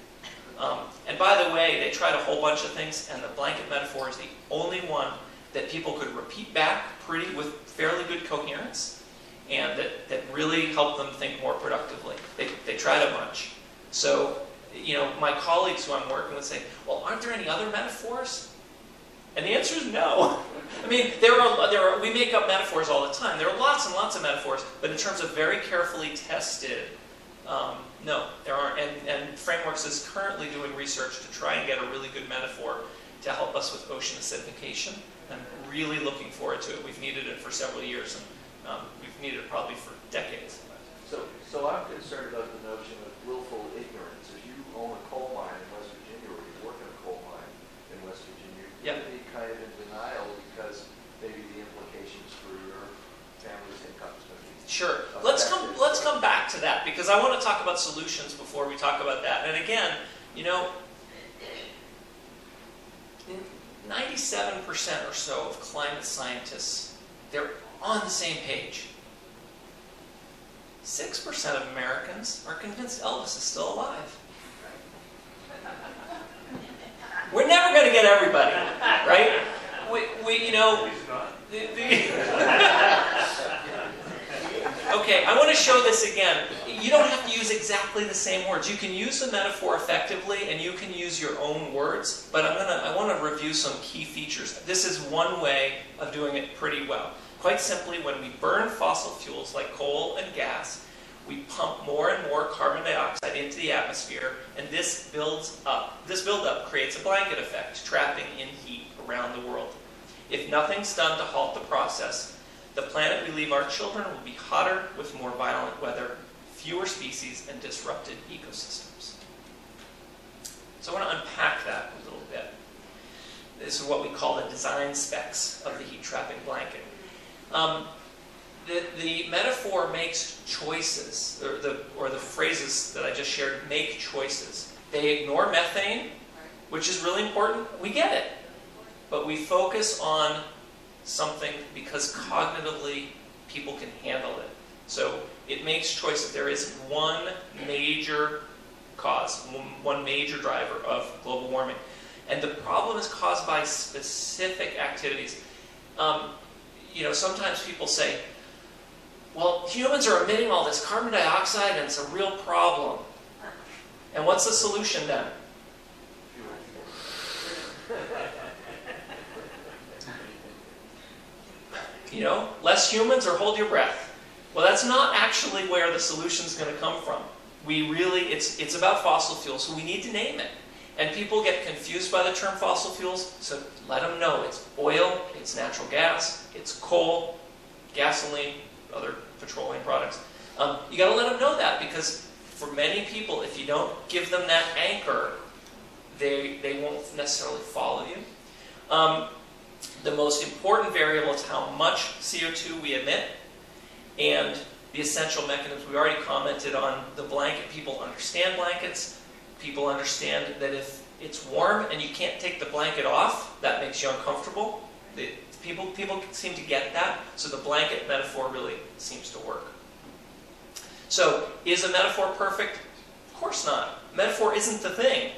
Um, and by the way, they tried a whole bunch of things, and the blanket metaphor is the only one that people could repeat back pretty with fairly good coherence, and that, that really helped them think more productively. They, they tried a bunch. So, you know, my colleagues who I'm working with say, well, aren't there any other metaphors? And the answer is no. I mean, there are, there are, we make up metaphors all the time. There are lots and lots of metaphors, but in terms of very carefully tested, um, no, there aren't. And, and Frameworks is currently doing research to try and get a really good metaphor to help us with ocean acidification. I'm really looking forward to it. We've needed it for several years, and um, we've needed it probably for decades. So, so I'm concerned about the notion of willful ignorance. If you own a coal mine in West Virginia, or you work in a coal mine in West Virginia, you're Yep. be kind of in denial because maybe the implications for your family's income is going to be. Sure. Let's come. Let's come back to that because I want to talk about solutions before we talk about that. And again, you know, ninety-seven percent or so of climate scientists they're on the same page. Six percent of Americans are convinced Elvis is still alive. We're never going to get everybody, right? We, we you know, the, the Okay, I want to show this again. You don't have to use exactly the same words. You can use the metaphor effectively and you can use your own words, but I'm gonna I want to review some key features. This is one way of doing it pretty well. Quite simply, when we burn fossil fuels like coal and gas, we pump more and more carbon dioxide into the atmosphere, and this builds up. This buildup creates a blanket effect, trapping in heat around the world. If nothing's done to halt the process, the planet we leave our children will be hotter with more violent weather, fewer species, and disrupted ecosystems. So I want to unpack that a little bit. This is what we call the design specs of the heat trapping blanket. Um, the, the metaphor makes choices, or the, or the phrases that I just shared make choices. They ignore methane, which is really important. We get it. But we focus on something because cognitively people can handle it. So it makes choices. There is one major cause, one- one major driver of global warming. And the problem is caused by specific activities. Um, you know, sometimes people say, well, humans are emitting all this carbon dioxide and it's a real problem. And what's the solution then? you know, less humans or hold your breath. Well, that's not actually where the solution is going to come from. We really, it's, it's about fossil fuels, so we need to name it. And people get confused by the term fossil fuels, so let them know it's oil, it's natural gas, it's coal, gasoline, other petroleum products. Um, you got to let them know that because for many people, if you don't give them that anchor, they, they won't necessarily follow you. Um, the most important variable is how much CO2 we emit and the essential mechanisms. We already commented on the blanket. People understand blankets. People understand that if it's warm and you can't take the blanket off, that makes you uncomfortable. The, people, people seem to get that, so the blanket metaphor really seems to work. So, is a metaphor perfect? Of course not. Metaphor isn't the thing.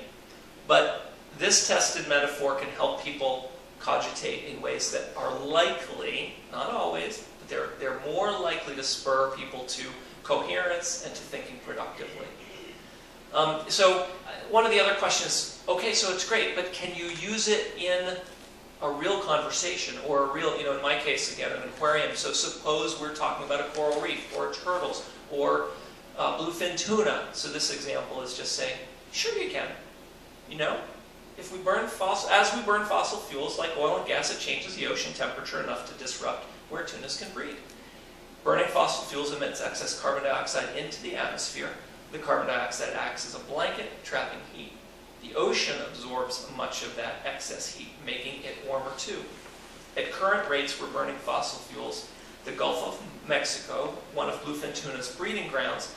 But this tested metaphor can help people cogitate in ways that are likely, not always, but they're, they're more likely to spur people to coherence and to thinking productively. Um, so uh, one of the other questions, okay, so it's great, but can you use it in a real conversation or a real, you know, in my case, again, an aquarium. So suppose we're talking about a coral reef or turtles or uh, bluefin tuna. So this example is just saying, sure you can. You know, if we burn fossil, as we burn fossil fuels like oil and gas, it changes the ocean temperature enough to disrupt where tunas can breed. Burning fossil fuels emits excess carbon dioxide into the atmosphere. The carbon dioxide acts as a blanket, trapping heat. The ocean absorbs much of that excess heat, making it warmer too. At current rates, we're burning fossil fuels. The Gulf of Mexico, one of bluefin tuna's breeding grounds,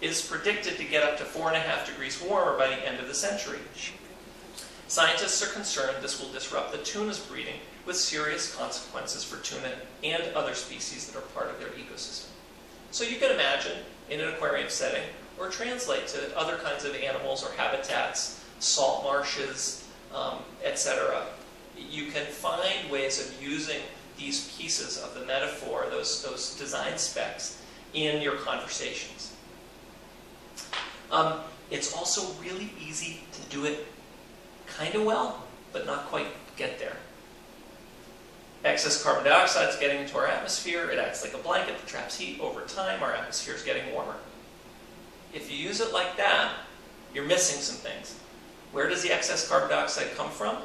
is predicted to get up to four and a half degrees warmer by the end of the century. Scientists are concerned this will disrupt the tuna's breeding with serious consequences for tuna and other species that are part of their ecosystem. So you can imagine in an aquarium setting or translate to other kinds of animals or habitats, salt marshes, um, etc. You can find ways of using these pieces of the metaphor, those, those design specs, in your conversations. Um, it's also really easy to do it kind of well, but not quite get there. Excess carbon dioxide is getting into our atmosphere. It acts like a blanket that traps heat. Over time, our atmosphere is getting warmer. If you use it like that, you're missing some things. Where does the excess carbon dioxide come from?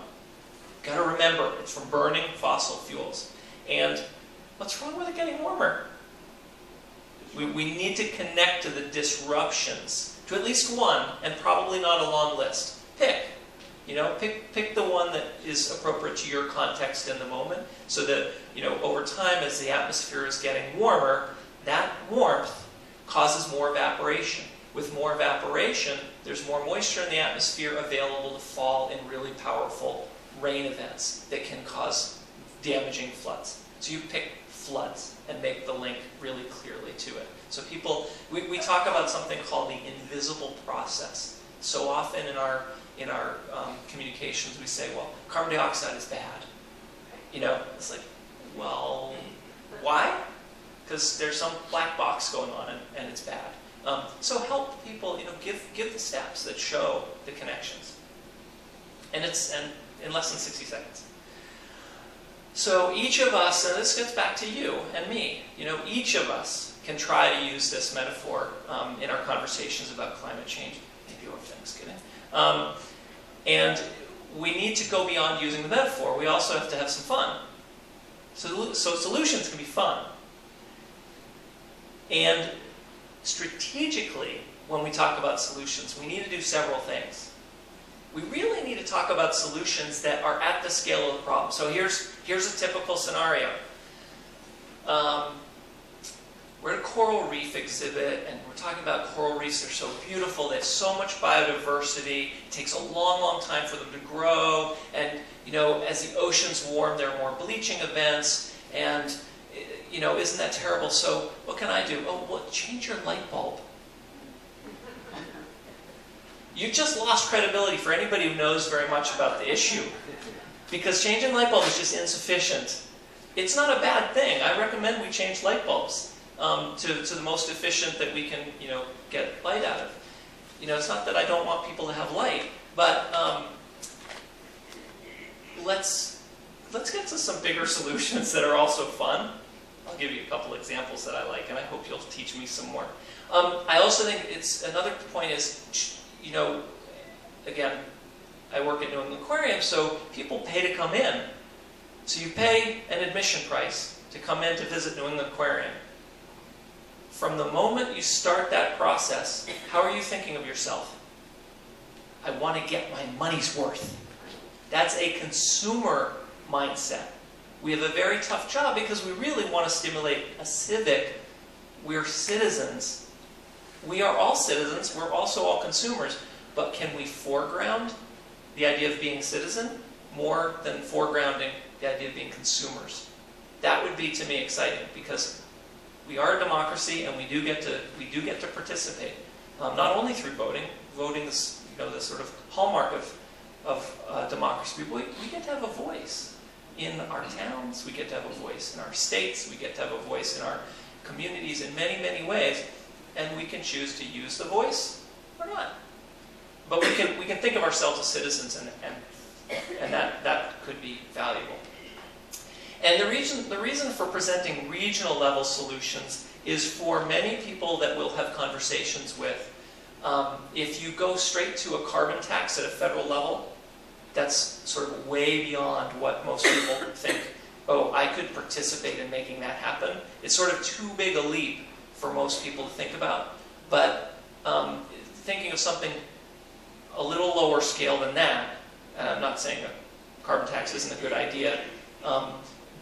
Got to remember, it's from burning fossil fuels. And what's wrong with it getting warmer? We, we need to connect to the disruptions, to at least one, and probably not a long list. Pick. You know, pick, pick the one that is appropriate to your context in the moment so that, you know, over time as the atmosphere is getting warmer, that warmth causes more evaporation. With more evaporation, there's more moisture in the atmosphere available to fall in really powerful rain events that can cause damaging floods. So you pick floods and make the link really clearly to it. So people, we, we talk about something called the invisible process. So often in our in our um, communications, we say, well, carbon dioxide is bad. You know, it's like, well, why? Because there's some black box going on and, and it's bad. Um, so help people, you know, give, give the steps that show the connections. And it's and in less than 60 seconds. So each of us, and this gets back to you and me, you know, each of us can try to use this metaphor um, in our conversations about climate change, maybe over Thanksgiving. Um, and we need to go beyond using the metaphor. We also have to have some fun. So, so solutions can be fun. And strategically, when we talk about solutions, we need to do several things. We really need to talk about solutions that are at the scale of the problem. So here's, here's a typical scenario. Um, we're at a coral reef exhibit, and we're talking about coral reefs. They're so beautiful. They have so much biodiversity. It takes a long, long time for them to grow. And, you know, as the oceans warm, there are more bleaching events. And, you know, isn't that terrible? So what can I do? Oh, well, change your light bulb. You've just lost credibility for anybody who knows very much about the issue. Because changing light bulb is just insufficient. It's not a bad thing. I recommend we change light bulbs um, to, to the most efficient that we can, you know, get light out of. You know, it's not that I don't want people to have light, but um, let's let's get to some bigger solutions that are also fun. I'll give you a couple examples that I like, and I hope you'll teach me some more. Um, I also think it's another point is, you know, again, I work at New England Aquarium, so people pay to come in. So you pay an admission price to come in to visit New England Aquarium. From the moment you start that process, how are you thinking of yourself? I want to get my money's worth. That's a consumer mindset. We have a very tough job because we really want to stimulate a civic. We're citizens. We are all citizens. We're also all consumers. But can we foreground the idea of being citizen more than foregrounding the idea of being consumers? That would be to me exciting because we are a democracy and we do get to we do get to participate, um, not only through voting. Voting is you know the sort of hallmark of of uh, democracy. We, we get to have a voice in our towns. We get to have a voice in our states. We get to have a voice in our communities in many many ways, and we can choose to use the voice or not. But we can we can think of ourselves as citizens, and and, and that that could be valuable. And the reason, the reason for presenting regional level solutions is for many people that we'll have conversations with. Um, if you go straight to a carbon tax at a federal level, that's sort of way beyond what most people think, oh, I could participate in making that happen. It's sort of too big a leap for most people to think about. But um, thinking of something a little lower scale than that, and I'm not saying a carbon tax isn't a good idea, um,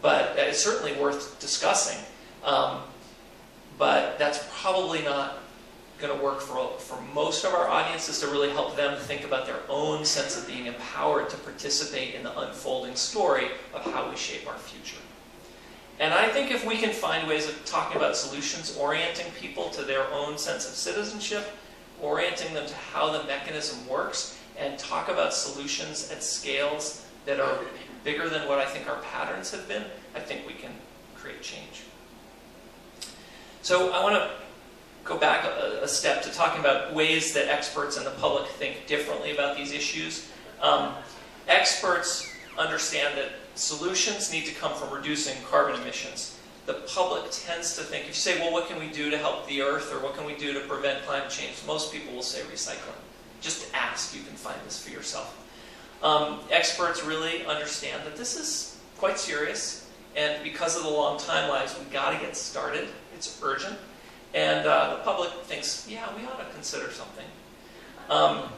but it's certainly worth discussing. Um, but that's probably not going to work for, for most of our audiences to really help them think about their own sense of being empowered to participate in the unfolding story of how we shape our future. And I think if we can find ways of talking about solutions, orienting people to their own sense of citizenship, orienting them to how the mechanism works, and talk about solutions at scales that are bigger than what I think our patterns have been, I think we can create change. So I want to go back a, a, step to talking about ways that experts and the public think differently about these issues. Um, experts understand that solutions need to come from reducing carbon emissions. The public tends to think, if you say, well, what can we do to help the earth or what can we do to prevent climate change? Most people will say recycling. Just ask, you can find this for yourself. Um, experts really understand that this is quite serious, and because of the long timelines, we've got to get started. It's urgent. And uh, the public thinks, yeah, we ought to consider something. Um,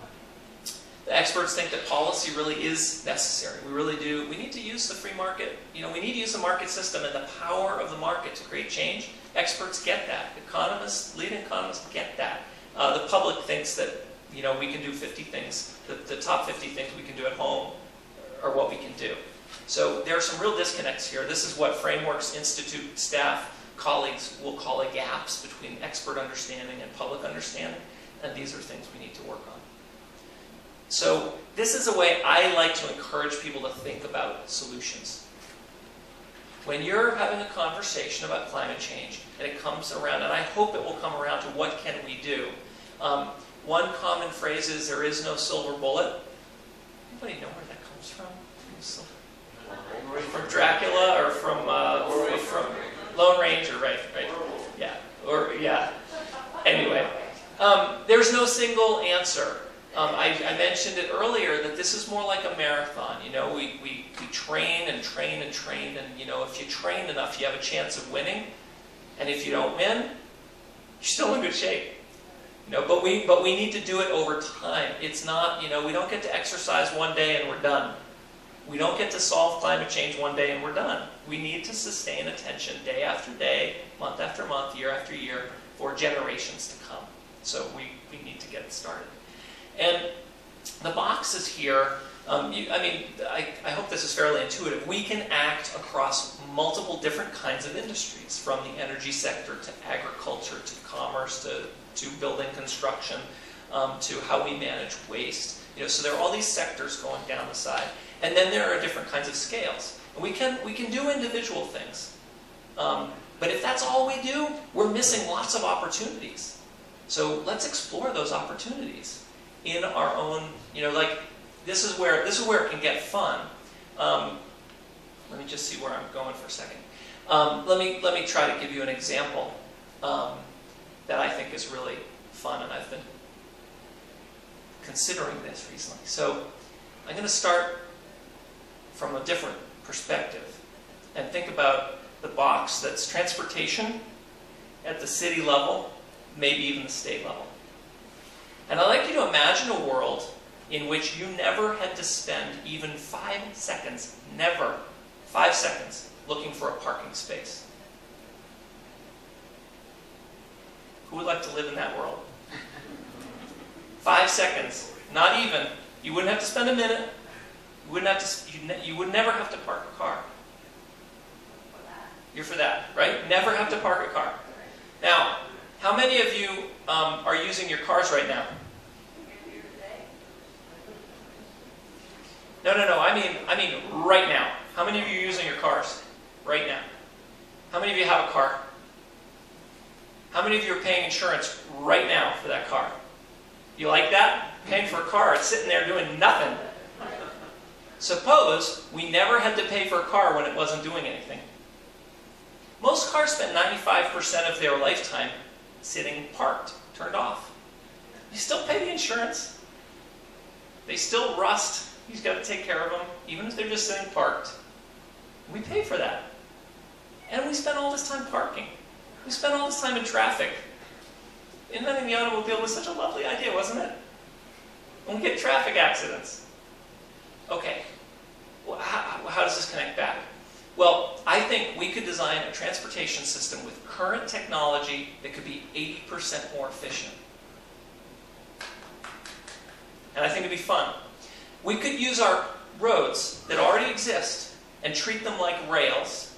the experts think that policy really is necessary. We really do. We need to use the free market. You know, we need to use the market system and the power of the market to create change. Experts get that. Economists, leading economists get that. Uh, the public thinks that you know we can do 50 things. The, the top 50 things we can do at home are what we can do. So there are some real disconnects here. This is what Frameworks Institute staff colleagues will call a gaps between expert understanding and public understanding, and these are things we need to work on. So this is a way I like to encourage people to think about solutions. When you're having a conversation about climate change, and it comes around, and I hope it will come around to what can we do. Um, one common phrase is there is no silver bullet. Anybody know where that comes from? From Dracula or from uh, or from Lone Ranger, right? Right? Yeah. Or yeah. Anyway, um, there's no single answer. Um, I, I, mentioned it earlier that this is more like a marathon. You know, we, we, we train and train and train, and you know, if you train enough, you have a chance of winning. And if you don't win, you're still in good shape. You know, but we but we need to do it over time. It's not, you know, we don't get to exercise one day and we're done. We don't get to solve climate change one day and we're done. We need to sustain attention day after day, month after month, year after year, for generations to come. So we, we need to get started. And the boxes here, um, you, I mean, I, I hope this is fairly intuitive. We can act across multiple different kinds of industries, from the energy sector to agriculture to commerce to, to building construction um, to how we manage waste. You know, so there are all these sectors going down the side. And then there are different kinds of scales. And we can, we can do individual things. Um, but if that's all we do, we're missing lots of opportunities. So let's explore those opportunities in our own, you know, like this is where this is where it can get fun. Um, let me just see where I'm going for a second. Um, let me let me try to give you an example um, that I think is really fun, and I've been considering this recently. So I'm going to start from a different perspective and think about the box that's transportation at the city level, maybe even the state level. And I'd like you to imagine a world in which you never had to spend even five seconds, never, five seconds, looking for a parking space. Who would like to live in that world? Five seconds, not even. You wouldn't have to spend a minute. You wouldn't have to. You, ne- you would never have to park a car. You're for that, right? Never have to park a car. Now, how many of you um, are using your cars right now? No, no, no. I mean, I mean, right now. How many of you are using your cars right now? How many of you have a car? How many of you are paying insurance right now for that car? You like that? Paying for a car, it's sitting there doing nothing. Suppose we never had to pay for a car when it wasn't doing anything. Most cars spend 95% of their lifetime sitting parked, turned off. You still pay the insurance. They still rust. You've got to take care of them, even if they're just sitting parked. We pay for that. And we spend all this time parking. We spent all this time in traffic. Inventing the automobile was such a lovely idea, wasn't it? And we get traffic accidents. Okay, well, how, how does this connect back? Well, I think we could design a transportation system with current technology that could be 80% more efficient. And I think it'd be fun. We could use our roads that already exist and treat them like rails.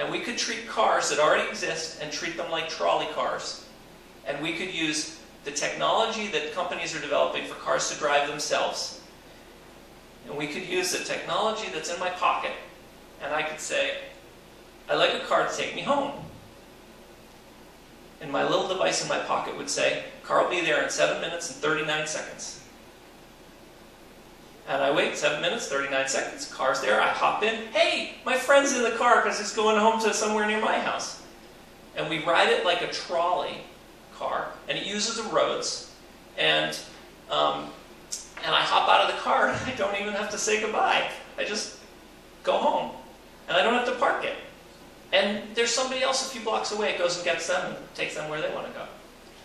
And we could treat cars that already exist and treat them like trolley cars. And we could use the technology that companies are developing for cars to drive themselves. And we could use the technology that's in my pocket. And I could say, I'd like a car to take me home. And my little device in my pocket would say, car will be there in 7 minutes and 39 seconds. And I wait 7 minutes, 39 seconds, car's there, I hop in, hey, my friend's in the car because it's going home to somewhere near my house. And we ride it like a trolley car, and it uses the roads, and, um, and I hop out of the car and I don't even have to say goodbye. I just go home, and I don't have to park it. And there's somebody else a few blocks away, it goes and gets them and takes them where they want to go.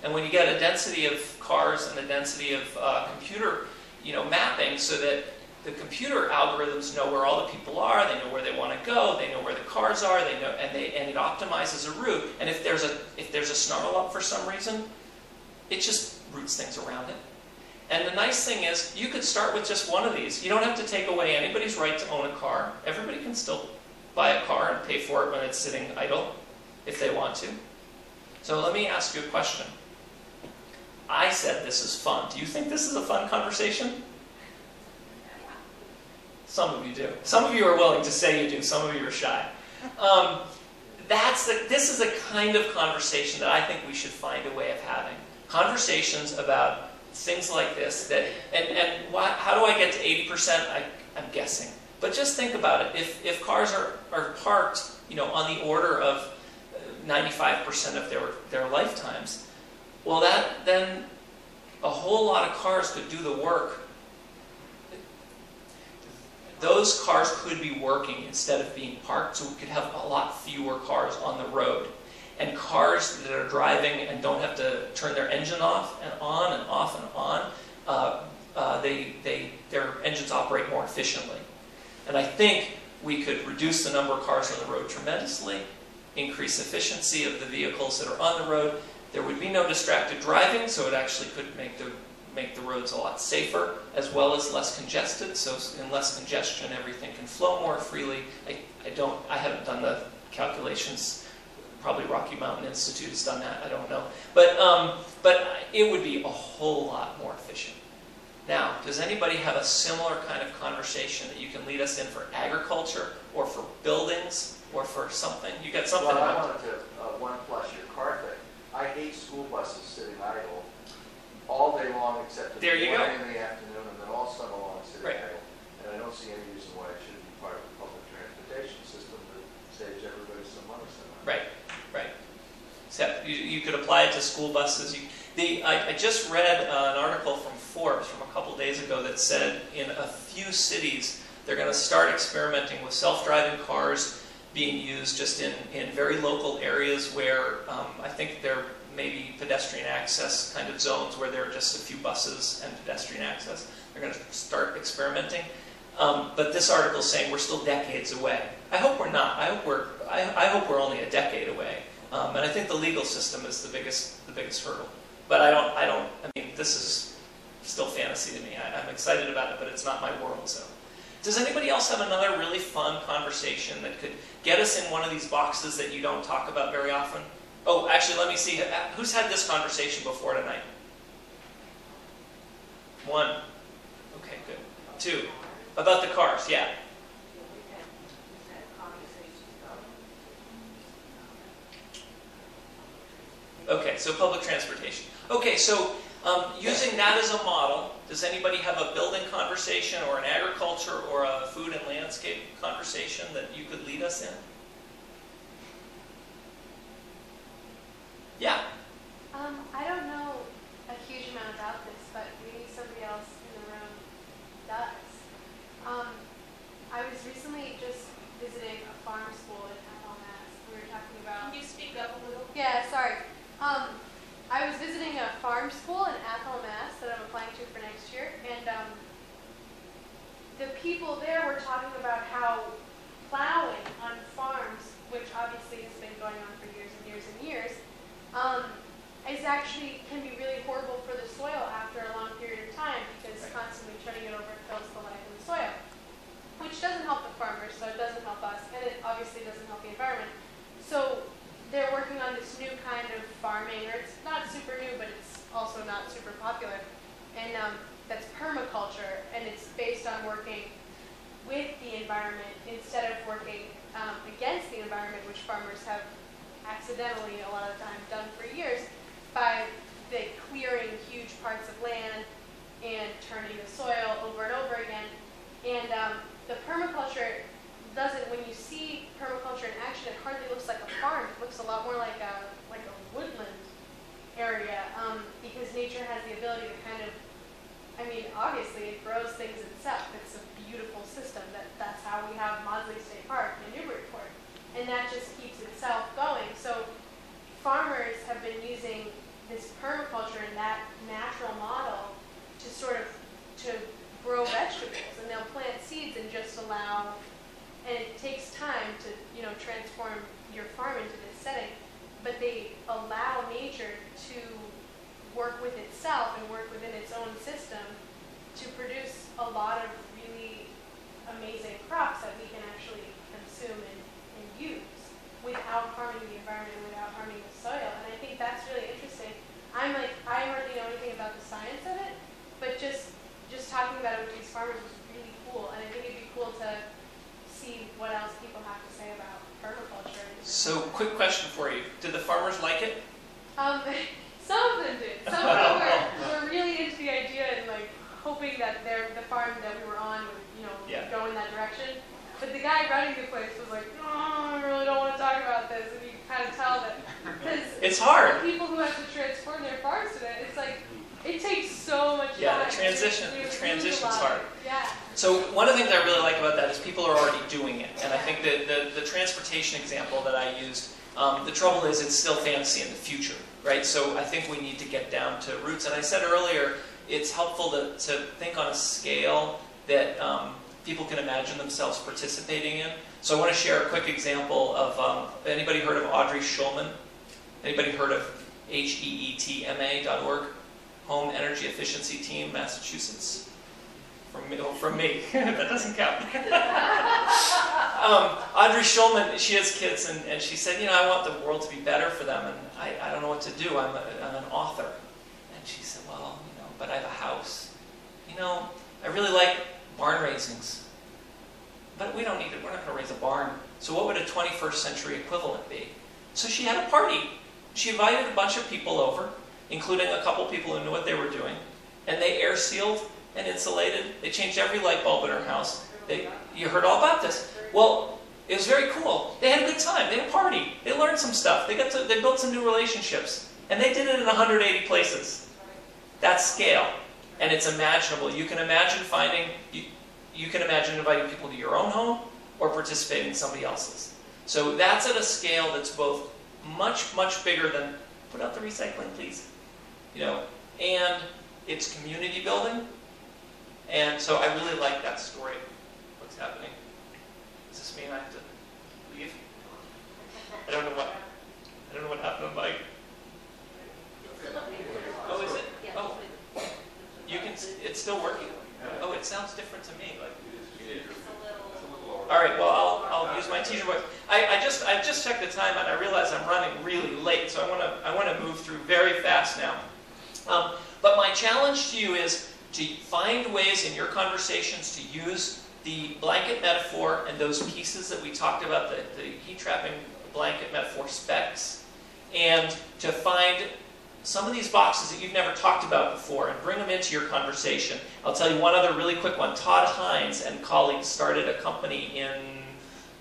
And when you get a density of cars and a density of uh, computer you know, mapping so that the computer algorithms know where all the people are, they know where they want to go, they know where the cars are, they know, and, they, and it optimizes a route. And if there's a, if there's a snarl up for some reason, it just routes things around it. And the nice thing is, you could start with just one of these. You don't have to take away anybody's right to own a car. Everybody can still buy a car and pay for it when it's sitting idle, if they want to. So let me ask you a question. I said this is fun. Do you think this is a fun conversation? Some of you do. Some of you are willing to say you do. Some of you are shy. Um, that's the, this is the kind of conversation that I think we should find a way of having. Conversations about things like this. That and and why, how do I get to 80%? I, I'm guessing. But just think about it. If if cars are, are parked, you know, on the order of 95% of their their lifetimes, well, that then a whole lot of cars could do the work. Those cars could be working instead of being parked, so we could have a lot fewer cars on the road. And cars that are driving and don't have to turn their engine off and on and off and on, uh, uh, they, they, their engines operate more efficiently. And I think we could reduce the number of cars on the road tremendously, increase efficiency of the vehicles that are on the road, there would be no distracted driving, so it actually could make the make the roads a lot safer, as well as less congested. So in less congestion, everything can flow more freely. I, I don't, I haven't done the calculations. Probably Rocky Mountain Institute has done that. I don't know, but um, but it would be a whole lot more efficient. Now, does anybody have a similar kind of conversation that you can lead us in for agriculture or for buildings or for something? You got something? Well, I wanted to uh, one plus your car thing. I hate school buses sitting idle all day long except at There you go. one in the afternoon and then all summer long sitting Right. idle. And I don't see any reason why it shouldn't be part of the public transportation system that saves everybody some money somehow. Right, right. Except you, you could apply it to school buses. You, the, I, I just read uh, an article from Forbes from a couple days ago that said in a few cities they're going to start experimenting with self-driving cars being used just in, in very local areas where um, I think there may be pedestrian access kind of zones where there are just a few buses and pedestrian access. They're going to start experimenting. Um, but this article is saying we're still decades away. I hope we're not. I hope we're, I, I hope we're only a decade away. Um, and I think the legal system is the biggest, the biggest hurdle. But I don't, I don't, I mean, this is still fantasy to me. I, I'm excited about it, but it's not my world, so. Does anybody else have another really fun conversation that could get us in one of these boxes that you don't talk about very often? Oh, actually, let me see. Uh, who's had this conversation before tonight? One. Okay, good. Two. About the cars, yeah. Okay, so public transportation. Okay, so um, using that as a model, does anybody have a building conversation or an agriculture or a food and landscape conversation that you could lead us in? Yeah. Um, I don't know a huge amount about this, but maybe somebody else in the room does. Um, I was recently just visiting a farm school in Athol, Mass. We were talking about. Can you speak up a little? Yeah, sorry. Um, I was visiting a farm school in Athol, Mass. that I'm applying to for next year, and um, the people there were talking about how plowing on farms, which obviously has been going on for years and years and years, um, is actually can be really horrible for the soil after a long period of time because constantly turning it over kills the life in the soil, which doesn't help the farmers, so it doesn't help us, and it obviously doesn't help the environment. So they're working on this new kind of farming, or it's not super new, but it's also not super popular, and um, that's permaculture, and it's based on working with the environment instead of working um, against the environment, which farmers have accidentally a lot of the time done for years by the clearing huge parts of land and turning the soil over and over again. And um, the permaculture doesn't, when you see permaculture in action, it hardly looks like a farm. It looks a lot more like a, like a woodland area um, because nature has the ability to kind of, I mean, obviously it grows things itself. It's a beautiful system. That, that's how we have Maudslay State Park and Newburyport. And that just keeps itself going. So farmers have been using this permaculture and that natural model to sort of to grow vegetables and they'll plant seeds and just allow and it takes time to you know transform your farm into this setting but they allow nature to work with itself and work within its own system to produce a lot of really amazing crops that we can actually consume and, and use without harming the environment and without harming the soil and I think that's really interesting I'm like I hardly know anything about the science of it but just just talking about it with these farmers was really cool and I think it'd be cool to see what else people have to say about permaculture. So, quick question for you: Did the farmers like it? Um, some of them did. Some of them were, were really into the idea and like hoping that their the farm that we were on would you know Yeah. go in that direction. But the guy running the place was like, "Oh, I really don't want to talk about this," and you can kind of tell that because It's hard. The people who have to transform their farms to that, it's like it takes so much Yeah, time. the transition- the transition's lose a lot. hard. Yeah. So one of the things I really like about that is people are already doing it, and I think that the, the transportation example that I used, um, the trouble is it's still fantasy in the future, right? So I think we need to get down to roots. And I said earlier, it's helpful to, to think on a scale that um, people can imagine themselves participating in. So I want to share a quick example of um, anybody heard of Audrey Schulman? Anybody heard of E HEETMA.org? Home Energy Efficiency Team, Massachusetts. From me, from me. that doesn't count. um, Audrey Schulman, she has kids, and, and she said, you know, I want the world to be better for them, and I, I don't know what to do. I'm, a, I'm an author. And she said, well, you know, but I have a house. You know, I really like barn raisings. But we don't need it. We're not going to raise a barn. So what would a 21st century equivalent be? So she had a party. She invited a bunch of people over, including a couple people who knew what they were doing, and they air sealed and insulated. They changed every light bulb in her house. They, you heard all about this. Well, it was very cool. They had a good time. They had a party. They learned some stuff. They got to, they built some new relationships. And they did it in 180 places. That's scale. And it's imaginable. You can imagine finding, you, you can imagine inviting people to your own home or participating in somebody else's. So that's at a scale that's both much, much bigger than put out the recycling, please. You know, and it's community building. And so I really like that story. What's happening? Does this mean I have to leave? I don't know what. I don't know what happened to mic. Oh, is it? Oh, you can. It's still working. Oh, it sounds different to me. Like. All right. Well, I'll, I'll use my teacher voice. I, I just I just checked the time and I realize I'm running really late, so I want to I want to move through very fast now. Um, but my challenge to you is to find ways in your conversations to use the blanket metaphor and those pieces that we talked about, the, the heat trapping blanket metaphor specs, and to find some of these boxes that you've never talked about before and bring them into your conversation. I'll tell you one other really quick one. Tod Hynes and colleagues started a company in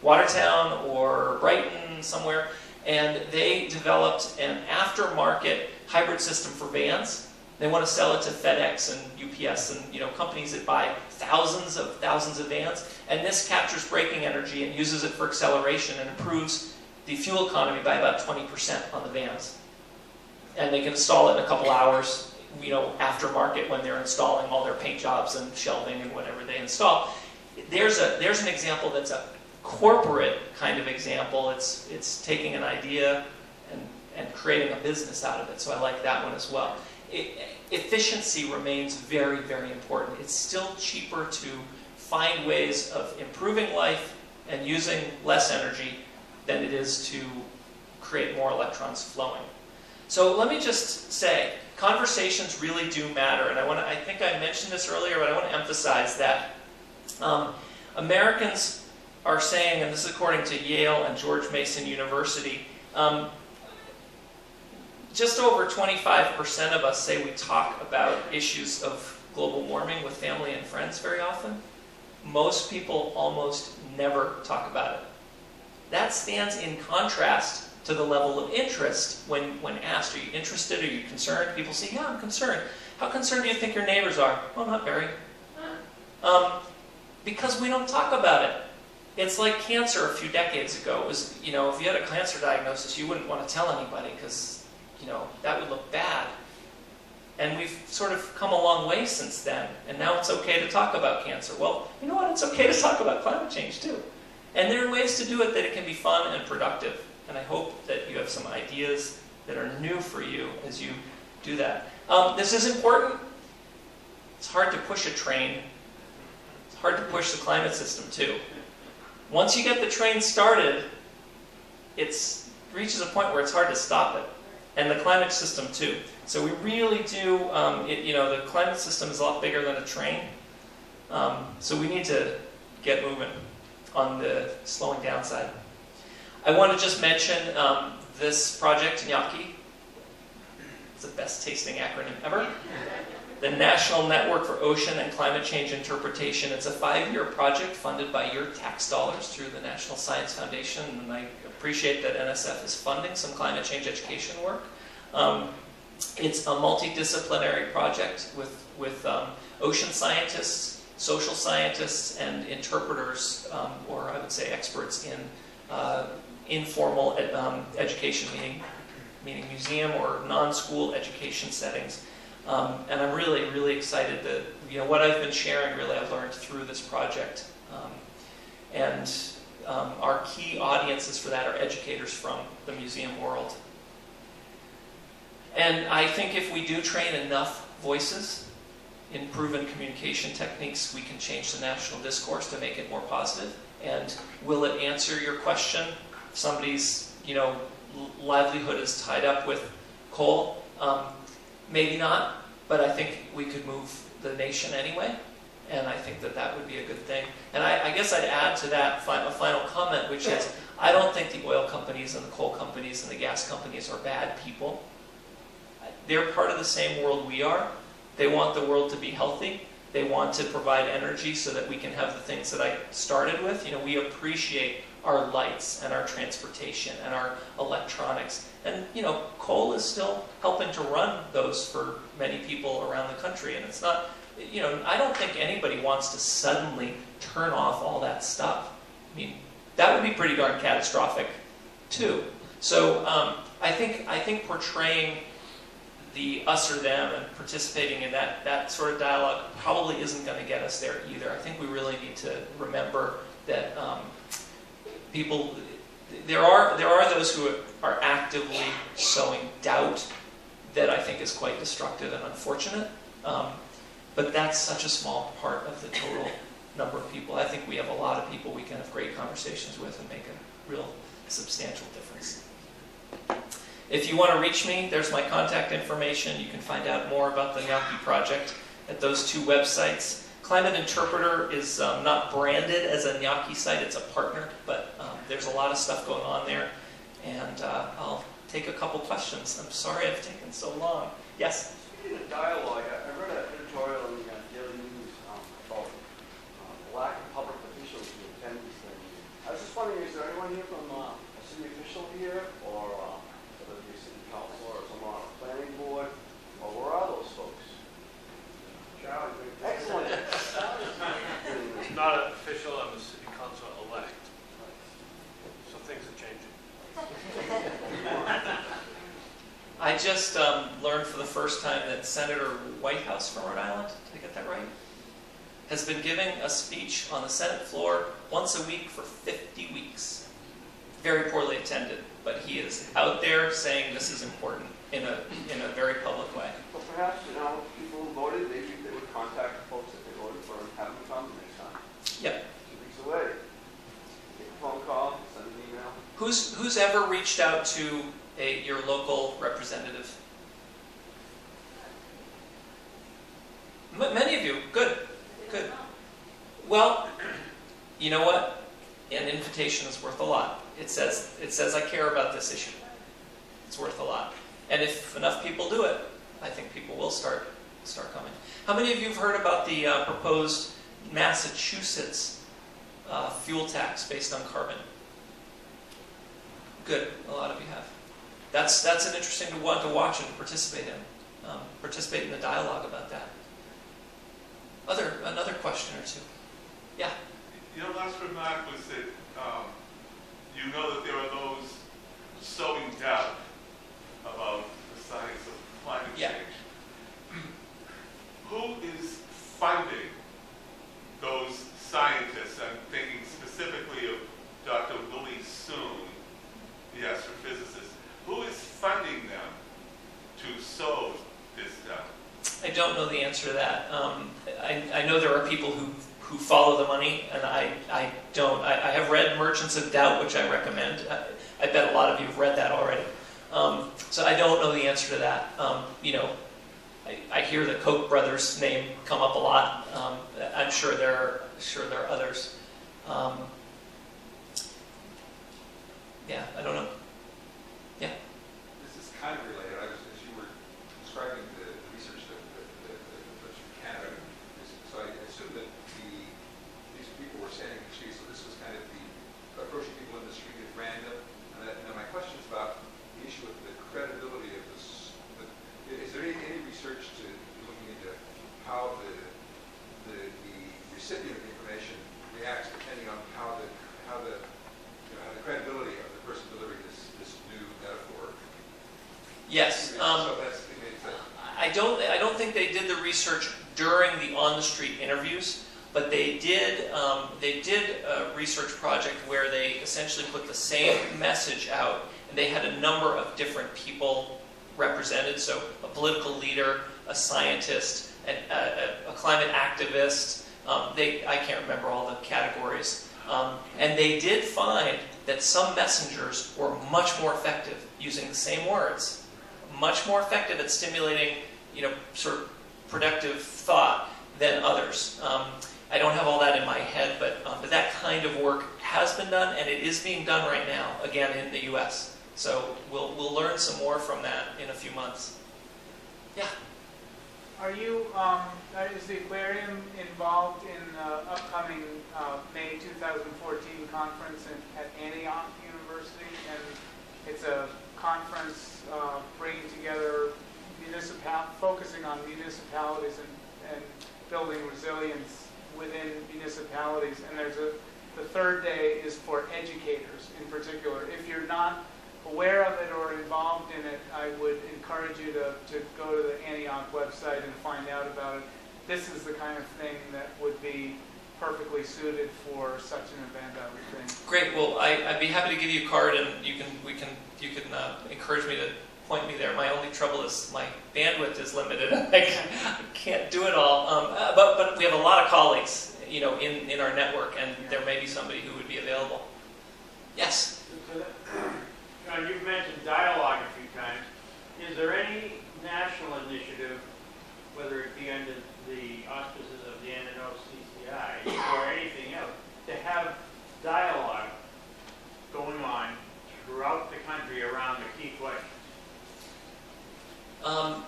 Watertown or Brighton somewhere, and they developed an aftermarket hybrid system for vans. They want to sell it to FedEx and UPS and you know companies that buy thousands of thousands of vans. And this captures braking energy and uses it for acceleration and improves the fuel economy by about 20% on the vans. And they can install it in a couple hours, you know, aftermarket when they're installing all their paint jobs and shelving and whatever they install. There's a there's an example that's a corporate kind of example. It's it's taking an idea and creating a business out of it. So I like that one as well. It, efficiency remains very, very important. It's still cheaper to find ways of improving life and using less energy than it is to create more electrons flowing. So let me just say, conversations really do matter, and I want to, I think I mentioned this earlier, but I want to emphasize that um, Americans are saying, and this is according to Yale and George Mason University, um, just over 25% of us say we talk about issues of global warming with family and friends very often. Most people almost never talk about it. That stands in contrast to the level of interest when, when asked, are you interested, are you concerned? People say, yeah, I'm concerned. How concerned do you think your neighbors are? Well, not very. Um, because we don't talk about it. It's like cancer a few decades ago. It was, you know, if you had a cancer diagnosis, you wouldn't want to tell anybody because, you know, that would look bad. And we've sort of come a long way since then, and now it's okay to talk about cancer. Well, you know what? It's okay to talk about climate change too. And there are ways to do it that it can be fun and productive. And I hope that you have some ideas that are new for you as you do that. Um, this is important. It's hard to push a train. It's hard to push the climate system too. Once you get the train started, it reaches a point where it's hard to stop it. And the climate system too. So we really do, um, it, you know, the climate system is a lot bigger than a train. Um, so we need to get moving on the slowing down side. I want to just mention um, this project, NNOCCI. It's the best tasting acronym ever. The National Network for Ocean and Climate Change Interpretation. It's a five-year project funded by your tax dollars through the National Science Foundation, and I appreciate that NSF is funding some climate change education work. Um, it's a multidisciplinary project with, with um, ocean scientists, social scientists, and interpreters, um, or I would say experts in uh, informal ed, um, education, meaning, meaning museum or non-school education settings. Um, and I'm really, really excited that, you know, what I've been sharing, really, I've learned through this project. Um, and um, our key audiences for that are educators from the museum world. And I think if we do train enough voices in proven communication techniques, we can change the national discourse to make it more positive. And will it answer your question? Somebody's, you know, livelihood is tied up with coal. Um, maybe not, but I think we could move the nation anyway. And I think that that would be a good thing. And I, I guess I'd add to that a final comment, which is I don't think the oil companies and the coal companies and the gas companies are bad people. They're part of the same world we are. They want the world to be healthy. They want to provide energy so that we can have the things that I started with. You know, we appreciate our lights and our transportation and our electronics. And, you know, coal is still helping to run those for many people around the country. And it's not, you know, I don't think anybody wants to suddenly turn off all that stuff. I mean, that would be pretty darn catastrophic, too. So um, I think I think portraying the us or them and participating in that that sort of dialogue probably isn't going to get us there either. I think we really need to remember that um, people there are there are those who are actively sowing doubt that I think is quite destructive and unfortunate. Um, but that's such a small part of the total number of people. I think we have a lot of people we can have great conversations with and make a real substantial difference. If you want to reach me, there's my contact information. You can find out more about the NNOCCI project at those two websites. Climate Interpreter is um, not branded as a NNOCCI site, it's a partner, but um, there's a lot of stuff going on there. And uh, I'll take a couple questions. I'm sorry I've taken so long. Yes? Speaking of dialogue, I read an editorial in the Daily News um, about uh, the lack of public officials who attend these things. I was just wondering, is there anyone here from uh, a city official here, or uh, whether it be a city council or someone on a planning board, or where are those folks? Charlie. Excellent. It's not official, I'm a city council elect. So things are changing. I just um, learned for the first time that Senator Whitehouse from Rhode Island, did I get that right? Has been giving a speech on the Senate floor once a week for 50 weeks. Very poorly attended, but he is out there saying this is important in a, in a very public way. Well, perhaps, you know, people who voted, maybe they would contact the folks that they voted for and have them come next time. Yep. Two weeks away. Make a phone call, send an email. Who's, who's ever reached out to a, your local representative? M- many of you. Good. Good. Well, you know what? An invitation is worth a lot. It says, it says I care about this issue. It's worth a lot. And if enough people do it, I think people will start, start coming. How many of you have heard about the uh, proposed Massachusetts uh, fuel tax based on carbon? Good, a lot of you have. That's, that's an interesting one to watch and to participate in. Um, participate in the dialogue about that. Other, another question or two. Yeah. Your last remark was that um, you know that there are those sowing doubt about the science of climate Yeah. change. Who is funding those scientists? I'm thinking specifically of Dr. Willie Soon, the astrophysicist. Who is funding them to sow this doubt? I don't know the answer to that. Um, I, I know there are people who, who follow the money, and I, I don't. I, I have read Merchants of Doubt, which I recommend. I, I bet a lot of you have read that already. Um, so I don't know the answer to that. Um, you know, I, I hear the Koch brothers' name come up a lot. Um, I'm sure there are, sure there are others. Um, yeah, I don't know. This is kind of related. I was, as you were describing the the research that, that, that, that was from Canada, this- so I assume that the, these people were standing in the street, so this was kind of the, approaching people in the street at random. And that, and then my question is about the issue of the credibility of this, the- is there any, any research to, looking into how the, the, the recipient of the information reacts depending on how the, how the, you know, how the credibility of the person delivering this, this new metaphor Yes. Um, I don't. I don't think they did the research during the on-the-street interviews, but they did. Um, they did a research project where they essentially put the same message out, and they had a number of different people represented. So a political leader, a scientist, a, a climate activist. Um, they. I can't remember all the categories. Um, and they did find that some messengers were much more effective using the same words much more effective at stimulating, you know, sort of productive thought than others. Um, I don't have all that in my head, but um, but that kind of work has been done, and it is being done right now, again in the U.S. So we'll we'll learn some more from that in a few months. Yeah. Are you, um, uh, is the aquarium involved in the upcoming uh, May 2014 conference in- at Antioch University? And it's a conference uh, bringing together municipal, focusing on municipalities and, and building resilience within municipalities. And there's a, the third day is for educators in particular. If you're not aware of it or involved in it, I would encourage you to, to go to the Antioch website and find out about it. This is the kind of thing that would be perfectly suited for such an event, I would think. Great. Well, I, I'd be happy to give you a card, and you can we can you can uh, encourage me to point me there. My only trouble is my bandwidth is limited. I can't, do it all. Um, uh, but but we have a lot of colleagues, you know, in, in our network, and there may be somebody who would be available. Yes. Uh, you've mentioned dialogue a few times. Is there any national initiative, whether it be under the auspices of the NNO CCI or anything else, to have dialogue going on throughout the country around the key questions? Um,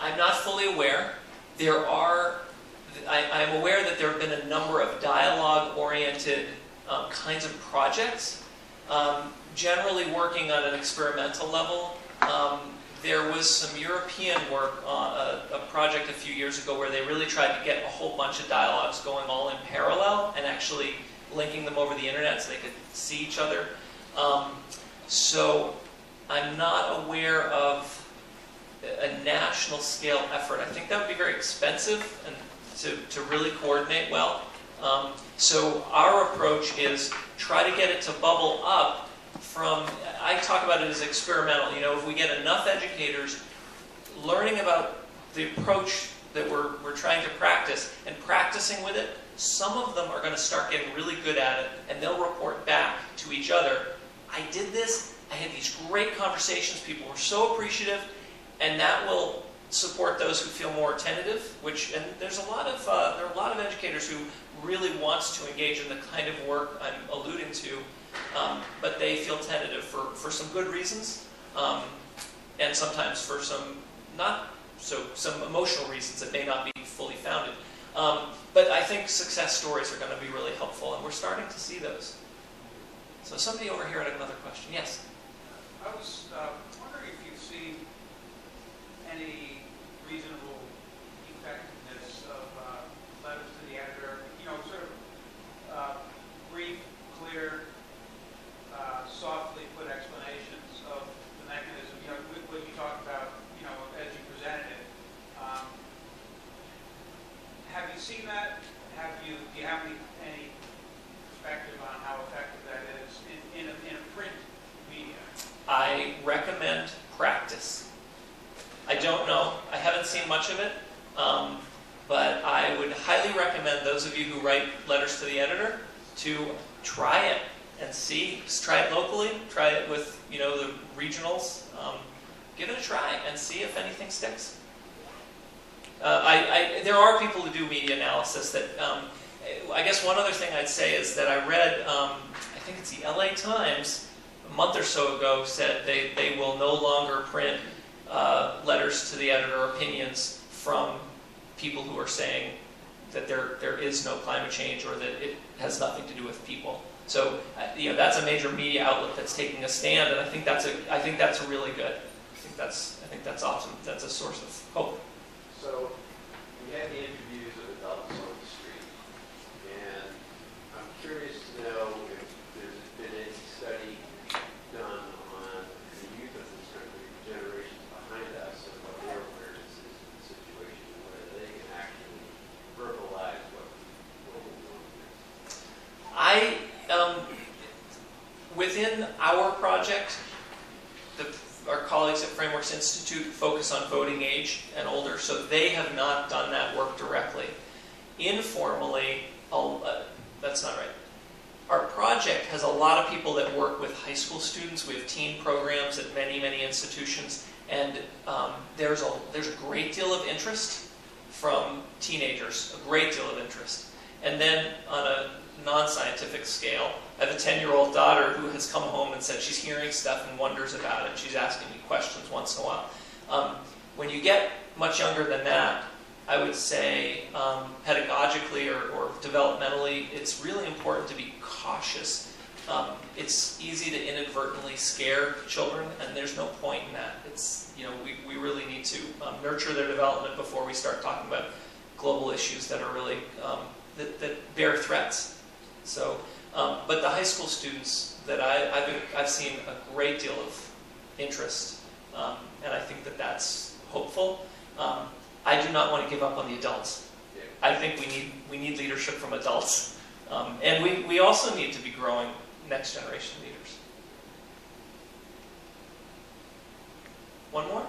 I'm not fully aware. There are, I, I'm aware that there have been a number of dialogue-oriented um, kinds of projects, um, generally working on an experimental level. Um, there was some European work on a, a project a few years ago where they really tried to get a whole bunch of dialogues going all in parallel and actually linking them over the internet so they could see each other. Um, so I'm not aware of a national scale effort. I think that would be very expensive and to, to really coordinate well. Um, so our approach is try to get it to bubble up from, I talk about it as experimental. You know, if we get enough educators learning about the approach that we're, we're trying to practice and practicing with it, some of them are going to start getting really good at it and they'll report back to each other. I did this, I had these great conversations, people were so appreciative, and that will support those who feel more tentative, which, and there's a lot of, uh, there are a lot of educators who really wants to engage in the kind of work I'm alluding to, um, but they feel tentative for, for some good reasons, um, and sometimes for some not so, some emotional reasons that may not be fully founded. Um, but I think success stories are going to be really helpful, and we're starting to see those. So somebody over here had another question. Yes? I was uh, wondering if you've seen any reasonable effectiveness of uh, letters to the editor, you know, sort of uh, brief, clear, uh, softly put explanations of the mechanism, you know, with what you talked about, you know, as you presented it. Um, Have you seen that? Have you, do you have any, any perspective on how effective that is in, in a, in a print media? I recommend practice. I don't know. I haven't seen much of it. Um, but I would highly recommend those of you who write letters to the editor to try it and see. Just try it locally. Try it with you know the regionals. Um, give it a try and see if anything sticks. Uh, I, I, there are people who do media analysis that. Um, I guess one other thing I'd say is that I read. Um, I think it's the L.A. Times a month or so ago said they, they will no longer print uh, letters to the editor, opinions from people who are saying that there, there is no climate change or that it has nothing to do with people. So, uh, you know, that's a major media outlet that's taking a stand, and I think that's a, I think that's really good. I think that's, I think that's awesome. That's a source of hope. So, we had the interviews of adults on the street, and I'm curious to know if there's been any study done on the youth of this country, generations behind us, and what their awareness is of the situation, and whether they can actually verbalize what global warming is. I, um, within our project, the, our colleagues at Frameworks Institute focus on voting age and older, so they have not done that work directly. Informally, uh, that's not right. Our project has a lot of people that work with high school students. We have teen programs at many, many institutions, and um, there's a there's a great deal of interest from teenagers, a great deal of interest. And then on a non-scientific scale, I have a 10-year-old daughter who has come home and said she's hearing stuff and wonders about it. She's asking me questions once in a while. Um, when you get much younger than that, I would say um, pedagogically or, or developmentally, it's really important to be cautious. Um, it's easy to inadvertently scare children, and there's no point in that. It's you know we, we really need to um, nurture their development before we start talking about global issues that are really um, that, that bear threats. So, um, but the high school students that I, I've, been, I've seen a great deal of interest, um, and I think that that's hopeful. Um, I do not want to give up on the adults. I think we need we need leadership from adults, um, and we, we also need to be growing next generation leaders. One more?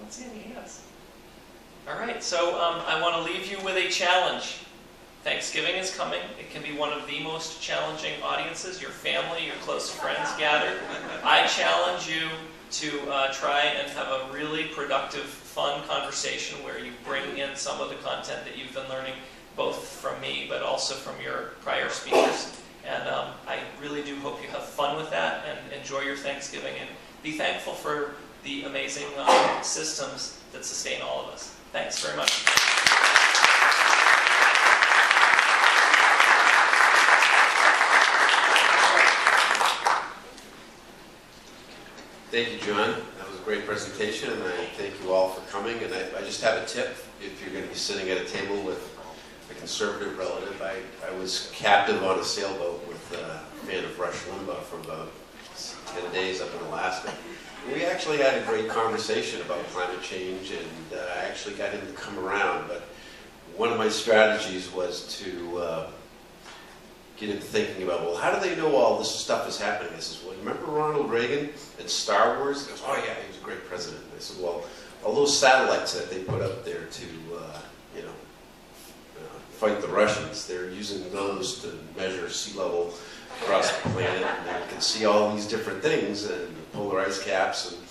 Let's see any hands. All right, so um, I want to leave you with a challenge. Thanksgiving is coming. It can be one of the most challenging audiences. Your family, your close friends gather. I challenge you to uh, try and have a really productive, fun conversation where you bring in some of the content that you've been learning, both from me but also from your prior speakers. And um, I really do hope you have fun with that and enjoy your Thanksgiving and be thankful for the amazing um, systems that sustain all of us. Thanks very much. Thank you, John. That was a great presentation, and I thank you all for coming. And I, I just have a tip. If you're going to be sitting at a table with a conservative relative, I, I was captive on a sailboat with a fan of Rush Limbaugh for about 10 days up in Alaska. We actually had a great conversation about climate change, and uh, I actually got him to come around. But one of my strategies was to uh, get into thinking about, well, how do they know all this stuff is happening? I says, well, you remember Ronald Reagan and Star Wars? He goes, oh yeah, he was a great president. I said, well, all those satellites that they put up there to, uh, you know, uh, fight the Russians, they're using those to measure sea level across the planet, and you can see all these different things and polar ice caps. And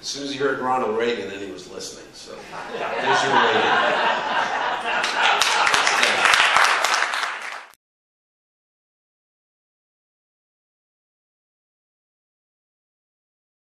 as soon as he heard Ronald Reagan, then he was listening. So there's your in.